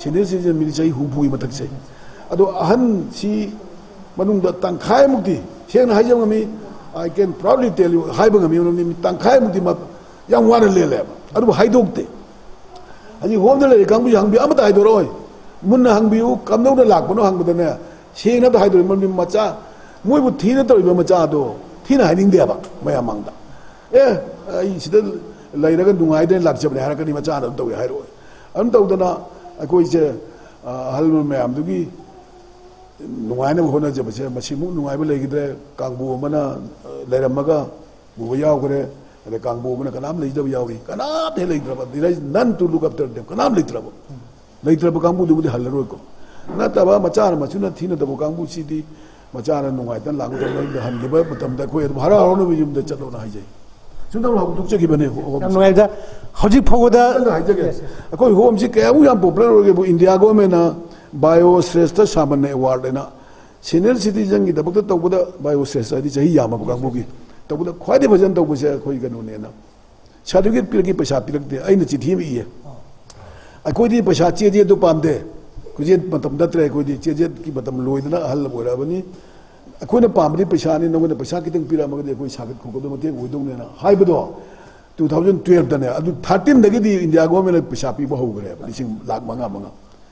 ꯁꯤꯅꯤꯌꯔ ꯁꯤꯇꯤꯖꯟ ꯃꯤ ꯆꯍꯤ ꯍꯨꯝꯐꯨꯒꯤ ꯃꯊꯛꯁꯦ ꯑꯗꯣ ꯑꯍꯟꯁꯤ manungda tang khai mukti sheng hai jam mi i can proudly tell you hai bang mi mi tang khai mukti ma yang war le le aru hai dok te 아니 호험들 강부 양비 아무도 하이 돌아오 문나 항비우 감동도 락보노 항부더네 시에나도 하이 돌면 민 맞자 뭐이부 티는 또 이면 맞자도 티는 아닌데 봐 뭐야 망다 에이 시대 라이라가 누가이데 락접네 하라가니 맞자도 또 하이로 안 떠오더나 고 이제 할머 매암두기 ꯅꯨꯡꯉꯥꯏꯅꯕ ꯍꯣꯠꯅꯖꯕꯁꯦ ꯃꯁꯤꯃꯨꯛ ꯅꯨꯡꯉꯥꯏꯕ ꯂꯩꯈꯤꯗ꯭ꯔꯦ ꯀꯥꯡꯕꯨ ꯑꯃꯅ ꯂꯩꯔꯝꯃꯒ ꯎꯕ ꯌꯥꯎꯈ꯭ꯔꯦ ꯑꯗꯩ ꯀꯥꯡꯕꯨ ꯑꯃꯅ ꯀꯅꯥꯝ ꯂꯩꯖꯗꯕ ꯌꯥꯎꯔꯤ ꯀꯅꯥꯝ ꯍꯦꯛ ꯂꯩꯇ꯭ꯔꯕ ꯅꯟ ꯇꯨ ꯂꯨꯛ ꯑꯞꯇꯔ ꯗꯦꯝ ꯀꯅꯥꯝ ꯂꯩꯇ꯭ꯔꯕ ꯂꯩꯇ꯭ꯔꯕ ꯀꯥꯡꯕꯨꯗꯨꯕꯨꯗꯤ ꯍꯜꯂꯔꯣꯏꯀꯣ ꯅꯠꯇꯕ ꯃꯆꯥꯅ ꯃꯆꯨꯅ ꯊꯤꯅꯗꯕ ꯀꯥꯡꯕꯨꯁꯤꯗꯤ ꯃꯆꯥꯅ ꯅꯨꯡꯉꯥꯏꯇꯅ ꯂꯥꯛꯄ ꯃꯇꯝꯗ ꯍꯟꯈꯤꯕ ꯃꯇꯝꯗ ꯑꯩꯈꯣꯏ ꯑꯗꯨꯝ ꯍꯔꯥꯎ ꯍꯔꯥꯎꯅꯕ ꯌꯨꯝꯗ ꯆꯠꯂꯣꯅ ꯍꯥꯏꯖꯩ ꯁꯨꯝꯗꯧ ꯍꯧꯗꯣꯛꯆꯈꯤꯕꯅꯦ ꯌꯥꯝ ꯅꯨꯡꯉꯥꯏꯕꯗ ꯍꯧꯖꯤꯛ ꯐꯥꯎꯕꯗ ꯍꯥꯏꯖꯒꯦ ꯑꯩꯈꯣꯏ ꯍꯣꯝꯁꯤ ꯀꯌꯥꯃꯨꯛ ꯌꯥꯝ ꯄꯣꯄꯨꯂꯔ ꯑꯣꯏꯒꯦꯕꯨ ꯏꯟꯗꯤꯌꯥ ꯒꯣꯔꯃꯦꯟꯅ ꯕꯥꯏꯑꯣ ꯁ꯭ꯔꯦꯁꯇ ꯁꯥꯃꯟꯅ ꯑꯦꯋꯥꯔꯗ ꯍꯥꯏꯅ ꯁꯤꯅꯤꯌꯔ ꯁꯤꯇꯤꯖꯟꯒꯤꯗꯃꯛꯇ ꯇꯧꯕꯗ ꯕꯥꯏꯑꯣ ꯁ꯭ꯔꯦꯁ ꯍꯥꯏꯗꯤ ꯆꯍꯤ ꯌꯥꯝꯃꯕ ꯀꯥꯡꯕꯨꯒꯤ ꯇꯧꯕꯗ ꯈ꯭ꯋꯥꯏꯗꯒꯤ ꯐꯖꯅ ꯇꯧꯕꯁꯦ ꯑꯩꯈꯣꯏ ꯀꯩꯅꯣꯅꯦꯅ ꯁꯥꯔꯇꯤꯐꯤꯀꯦꯠ ꯄꯤꯔꯛꯀꯦ ꯄꯩꯁꯥ ꯄꯤꯔꯛꯇꯦ ꯑꯩꯅ ꯆꯤꯊꯤ ꯑꯃ ꯏꯌꯦ ꯑꯩꯈꯣꯏꯗꯤ ꯄꯩꯁꯥ ꯆꯦꯖꯦꯠꯇꯨ ꯄꯥꯝꯗꯦ ꯍꯧꯖꯤꯛ ꯃꯇꯝ ꯅꯠꯇ꯭ꯔꯦ ꯑꯩꯈꯣꯏꯗꯤ ꯆꯦꯖꯦꯠꯀꯤ ꯃꯇꯝ ꯂꯣꯏꯗꯅ ꯑꯍꯜ ꯑꯣꯏꯔꯛꯑꯕꯅꯤ ꯑꯩꯈꯣꯏꯅ ꯄꯥꯝꯕꯗꯤ ꯄꯩꯁꯥꯅꯤ ꯅꯪꯉꯣꯟꯗ ꯄꯩꯁꯥ ꯈꯤꯇꯪ ꯄꯤꯔꯛꯑꯃꯒꯗꯤ ꯑꯩꯈꯣꯏ ꯁꯥꯒꯠ ꯈꯣꯀꯠꯄꯗ ꯃꯇꯦꯡ ꯑꯣꯏꯗꯧꯅꯦꯅ ꯍꯥꯏꯕꯗꯣ ꯇꯨ ꯊꯥꯎꯖꯟ ꯇꯨꯌꯦꯜꯞꯇꯅꯦ ꯑꯗꯨ ꯊꯥꯔꯇꯤꯟꯗꯒꯤꯗꯤ ꯏꯟꯗꯤꯌꯥ ꯒꯣꯔꯃꯦꯟꯅ ꯄꯩꯁꯥ ꯄꯤꯕ ꯍꯧꯈ꯭ꯔꯦꯕ ꯂꯤꯁꯤꯡ ꯂꯥꯛ ꯃꯉꯥ ꯃꯉꯥ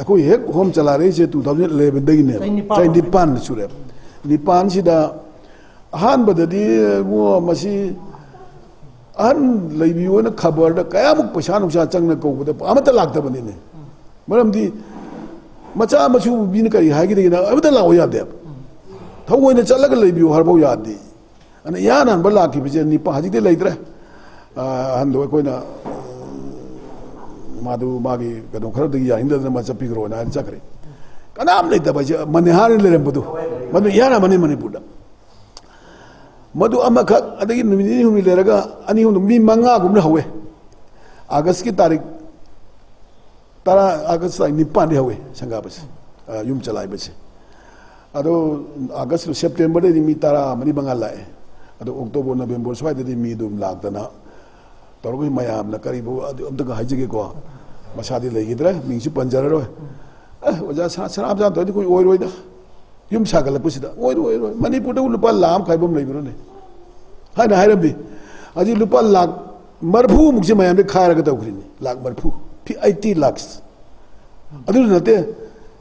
अखोई एक होम चला रही से टू थाउज़ेंड इलेवन निपान सूरे निपान सिदा अहान अहन लेबी खबर दा पैसा नुसा चंगना को बदा मचा मसू बिन करी लाओ या दे थौ ने चलग लेबी हो हरबो या दे अन या निपा हजी लेद्रे अहन दो हवे अगस्त की तारीख, तरा अगस्त तारीख निपान हवे संगा बस युम चलाइ बस। अदो अगस्त सेप्टेम्बर मी तरा मनी मंगा लाए। अदो अक्टोबर, नवंबर स्वाइ दे मी दुम लाक्तना तौरबी मयाम न करीबो अदो अमतक हाइजगे को मसादी तर भी मयाम न मसादी लगी इधर से पंजर रो है वजह से ना सराब जान तो जी कोई ओए ओए ना यूँ शागल है कुछ ना ओए ओए ओए मनी पुटे उन लुपाल लाम खाई बम लगी बोलने हाय ना मरफू मुझे मयाम ने खाया रखता हूँ करीने लाग मरफू फिर आईटी लाख्स अधूर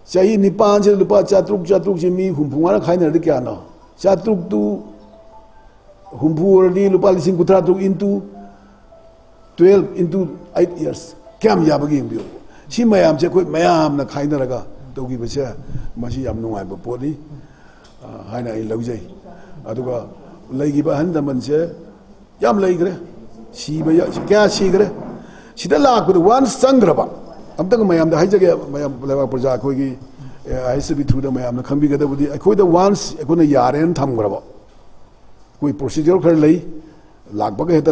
से लुपाल चात्रुक चात्रुक जिमी हुंफुंगा ना खाई नहीं क्या नो चात्रुक तू हुंफु और डी लुपाल इसी कुतरा ट्वेल्व इंटू एट इयर्स क्या याब की इंबियो सी मैम से कोई मैम ना खाई ना रगा तो की बच्चे मशी याब नुआई बपोली से क्या सी गे सीधा लाख बुद्ध वन संग रबा अब तक मैम द हाई जगह मैम लेवा प्रजा कोई की ऐसे भी थूड़ा मैम ना खंबी वन कोई यारे न कोई प्रोसीजर कर ले लाप बगे है तो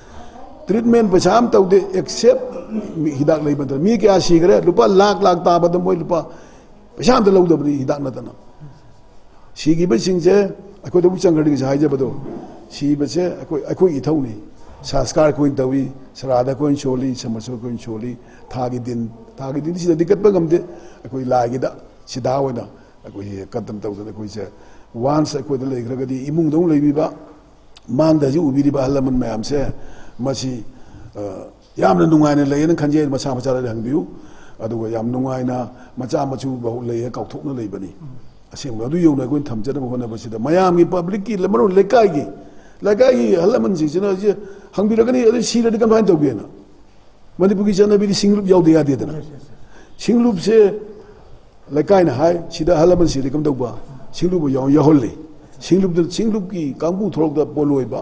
हरे मतम दा डॉक्टर दे पुई कोई डॉक्टर ए दिस ने कोई कंसल्टेंट नि मेडिकल कंसल्टेंट नि डॉक्टर ए दिन फर्दर राज मेडिसिटी दा। रिफर तौरगा राज मेडिसिटी जे हजी पौदने चाहे निपान से मगे लाइक पुरो पैसा त चार्ज तौदे ट्रीटमेंट पैसा हम तौदे एक्सेप हिदाक लई बदल मी क्या सीगरे लुपा लाख लाख ताबद मोय लुपा पैसा ꯃꯁꯤ ꯌꯥꯝꯅ ꯅꯨꯡꯉꯥꯏꯅ ꯂꯩꯌꯦꯅ ꯈꯟꯖꯩ ꯃꯁꯥ ꯃꯁꯥꯗ ꯍꯪꯕꯤꯌꯨ ꯑꯗꯨꯒ ꯌꯥꯝ ꯅꯨꯡꯉꯥꯏꯅ ꯃꯆꯥ ꯃꯆꯨ ꯐꯥꯎ ꯂꯩꯌꯦ ꯀꯥꯎꯊꯣꯛꯅ ꯂꯩꯕꯅꯤ ꯑꯁꯦꯡꯕ ꯑꯗꯨ ꯌꯧꯅ ꯑꯩꯈꯣꯏꯅ ꯊꯝꯖꯅꯕ ꯍꯣꯠꯅꯕꯁꯤꯗ ꯃꯌꯥꯝꯒꯤ ꯄꯕ꯭ꯂꯤꯛꯀꯤ ꯃꯔꯨ ꯂꯩꯀꯥꯏꯒꯤ ꯂꯩꯀꯥꯏꯒꯤ ꯑꯍꯜ ꯂꯃꯟꯁꯤꯡꯁꯤꯅ ꯁꯤ ꯍꯪꯕꯤꯔꯒꯅꯤ ꯑꯗꯨ ꯁꯤꯔꯗꯤ ꯀꯃꯥꯏꯅ ꯇꯧꯒꯦꯅ ꯃꯅꯤꯄꯨꯔꯒꯤ ꯆꯠꯅꯕꯤꯗꯤ ꯁꯤꯡꯂꯨꯞ ꯌꯥꯎꯗ ꯌꯥꯗꯦꯗꯅ ꯁꯤꯡꯂꯨꯞꯁꯦ ꯂꯩꯀꯥꯏꯅ ꯍꯥꯏ ꯁꯤꯗ ꯑꯍꯜ ꯂꯃꯟꯁꯤꯡꯗꯤ ꯀꯝꯗꯧꯕ ꯁꯤꯡꯂꯨꯞ ꯌꯥꯎꯍꯜꯂꯤ ꯁꯤꯡꯂꯨꯞꯇ ꯁꯤꯡꯂꯨꯞꯀꯤ ꯀꯥꯡꯕꯨ ꯊꯣꯔꯛꯇ ꯄꯣꯠꯂꯣꯏꯕ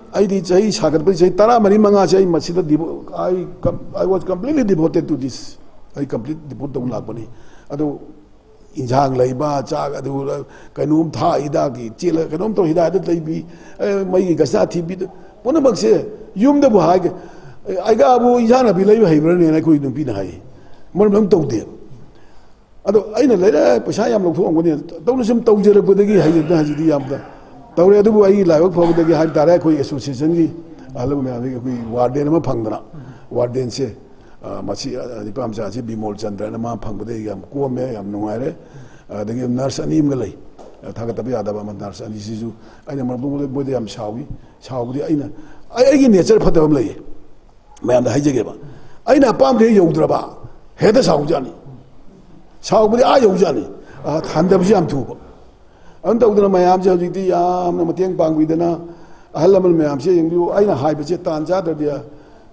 ꯑꯩꯗꯤ ꯆꯍꯤ ꯁꯥꯒꯠꯄꯒꯤ ꯆꯍꯤ ꯇꯔꯥꯃꯔꯤ ꯃꯉꯥꯁꯦ ꯑꯩ ꯃꯁꯤꯗ ꯑꯩ I was completely devoted to this I complete devote ꯇꯧꯅ ꯂꯥꯛꯄꯅꯤ ꯑꯗꯨ ꯏꯟꯁꯥꯡ ꯂꯩꯕ ꯆꯥꯛ ꯑꯗꯨ ꯀꯩꯅꯣꯝ ꯊꯥ ꯍꯤꯗꯥꯛꯀꯤ ꯆꯦꯜꯂꯒ ꯀꯩꯅꯣꯝ ꯇꯧ ꯍꯤꯗꯥꯛ ꯑꯗꯨ ꯂꯩꯕꯤ ꯃꯩꯒꯤ ꯒꯁꯥ ꯊꯤꯕꯤ ꯄꯨꯝꯅꯃꯛꯁꯦ ꯌꯨꯝꯗꯕꯨ ꯍꯥꯏꯒꯦ ꯑꯩꯒꯥꯕꯨ ꯏꯟꯁꯥꯡ ꯅꯥꯄꯤ ꯂꯩꯕ ꯍꯩꯕ꯭ꯔꯅꯦꯅ ꯑꯩꯈꯣꯏ ꯅꯨꯄꯤꯅ ꯍꯥꯏꯌꯦ ꯃꯔꯝ ꯑꯗꯨꯝ ꯇꯧꯗꯦ ꯑꯗꯣ ꯑꯩꯅ ꯂꯩꯔꯦ ꯄꯩꯁꯥ ꯌꯥꯝ ꯂꯧꯊꯣꯛꯑꯝꯒꯅꯤ ꯇꯧꯅ ꯁꯨꯝ ꯇꯧꯖꯔꯛꯄꯗꯒꯤ ꯍꯩꯔꯗꯅ ꯍꯧꯖꯤꯛꯇꯤ ꯌꯥꯝꯅ ꯇꯧꯔꯦ ꯑꯗꯨꯕꯨ ꯑꯩꯒꯤ ꯂꯥꯏꯕꯛ ꯐꯕꯗꯒꯤ ꯍꯥꯏꯕ ꯇꯥꯔꯦ ꯑꯩꯈꯣꯏ ꯑꯦꯁꯣꯁꯤꯌꯦꯁꯟꯒꯤ ꯑꯍꯜ ꯃꯌꯥꯝꯗꯒꯤ ꯑꯩꯈꯣꯏ ꯋꯥꯔꯗꯦꯟ ꯑꯃ ꯐꯪꯗꯅ ꯋꯥꯔꯗꯦꯟꯁꯦ ꯃꯁꯤ ꯅꯤꯄꯥ ꯃꯆꯥꯁꯤ ꯕꯤꯃꯣꯜ ꯆꯟꯗ꯭ꯔꯅ ꯃꯥ ꯐꯪꯕꯗꯒꯤ ꯌꯥꯝ ꯀꯣꯝꯃꯦ ꯌꯥꯝ ꯅꯨꯡꯉꯥꯏꯔꯦ ꯑꯗꯒꯤ ꯅꯔꯁ ꯑꯅꯤ ꯑꯃꯒ ꯂꯩ ꯊꯥꯒꯠꯇꯕ ꯌꯥꯗꯕ ꯑꯃ ꯅꯔꯁ ꯑꯅꯤꯁꯤꯁꯨ ꯑꯩꯅ ꯃꯔꯝ ꯃꯣꯏꯗ ꯌꯥꯝ ꯁꯥꯎꯏ ꯁꯥꯎꯕꯗꯤ ꯑꯩꯅ ꯑꯩꯒꯤ ꯅꯦꯆꯔ ꯐꯠꯇꯕ ꯑꯃ ꯂꯩꯌꯦ ꯃꯌꯥꯝꯗ ꯍꯥꯏꯖꯒꯦꯕ ꯑꯩꯅ ꯑꯄꯥꯝꯕꯗ ꯌꯧꯗ꯭ꯔꯕ ꯍꯦꯛꯇ ꯁꯥꯎꯖꯥꯅꯤ ꯁꯥꯎꯕꯗꯤ ꯑꯥ ꯌꯧꯖꯥꯅꯤ ꯍꯟꯊꯕꯁꯨ ꯌꯥꯝ ꯊꯨꯕ ꯑꯗꯨꯝ ꯇꯧꯗꯅ ꯃꯌꯥꯝꯁꯦ ꯍꯧꯖꯤꯛꯇꯤ ꯌꯥꯝꯅ ꯃꯇꯦꯡ ꯄꯥꯡꯕꯤꯗꯅ ꯑꯍꯜ ꯂꯃꯟ ꯃꯌꯥꯝꯁꯦ ꯌꯦꯡꯕꯤꯌꯨ ꯑꯩꯅ ꯍꯥꯏꯕꯁꯦ ꯇꯥꯟ ꯆꯥꯗ꯭ꯔꯗꯤ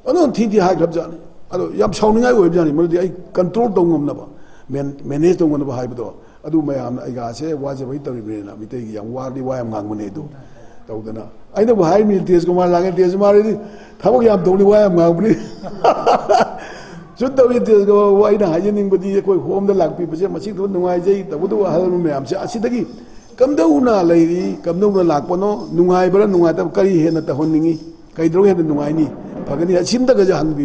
ꯑꯗꯨꯝ ꯊꯤ ꯊꯤ ꯍꯥꯏꯈ꯭ꯔꯕꯖꯥꯠꯅꯤ ꯑꯗꯣ ꯌꯥꯝ ꯁꯥꯎꯅꯤꯡꯉꯥꯏ ꯑꯣꯏꯕꯖꯥꯠꯅꯤ ꯃꯗꯨꯗꯤ ꯑꯩ ꯀꯟꯇ꯭ꯔꯣꯜ ꯇꯧ ꯉꯝꯅꯕ ꯃꯦꯅꯦꯖ ꯇꯧ ꯉꯝꯅꯕ ꯍꯥꯏꯕꯗꯣ ꯑꯗꯨ ꯃꯌꯥꯝꯅ ꯑꯩꯒꯥꯁꯦ ꯋꯥꯖꯕꯩ ꯇꯧꯔꯤꯕꯅꯤꯅ ꯃꯤꯇꯩꯒꯤ ꯌꯥꯝ ꯋꯥꯔꯗꯤ ꯋꯥ ꯌꯥꯝ ꯉꯥꯡꯕꯅꯦ ꯑꯗꯨ ꯇꯧꯗꯅ ꯑꯩꯅꯕꯨ ꯍꯥꯏꯔꯤꯕꯅꯤ ꯇꯦꯖ ꯀꯨꯃꯥꯔ ꯂꯥꯡꯉꯦ ꯇꯦꯖ ꯀꯨꯃꯥꯔꯗꯤ ꯊꯕꯛ ꯌꯥꯝ ꯇꯧꯅꯤ ꯋꯥ ꯌꯥꯝ ꯉꯥꯡꯕꯅꯤ ꯁꯨꯝ ꯇꯧꯏ ꯇꯦꯖ ꯀꯨꯃꯥꯔ ꯑꯩꯅ ꯍꯥꯏꯖꯅꯤꯡꯕꯗꯤ ꯑꯩꯈꯣꯏ ꯍꯣꯝꯗ ꯂꯥꯛꯄꯤꯕꯁꯦ ꯃꯁꯤꯗ ꯅꯨꯡꯉꯥꯏꯖꯩ ꯇꯧꯕꯇꯕꯨ ꯑꯍꯜ ꯃꯌꯥꯝꯁꯦ ꯑꯁꯤꯗꯒꯤ कमदी कमदना लापनो नाइबर नाइब कई हेन तहनी कई द्रो हेन नाइनी फगनी असीमदगज हंग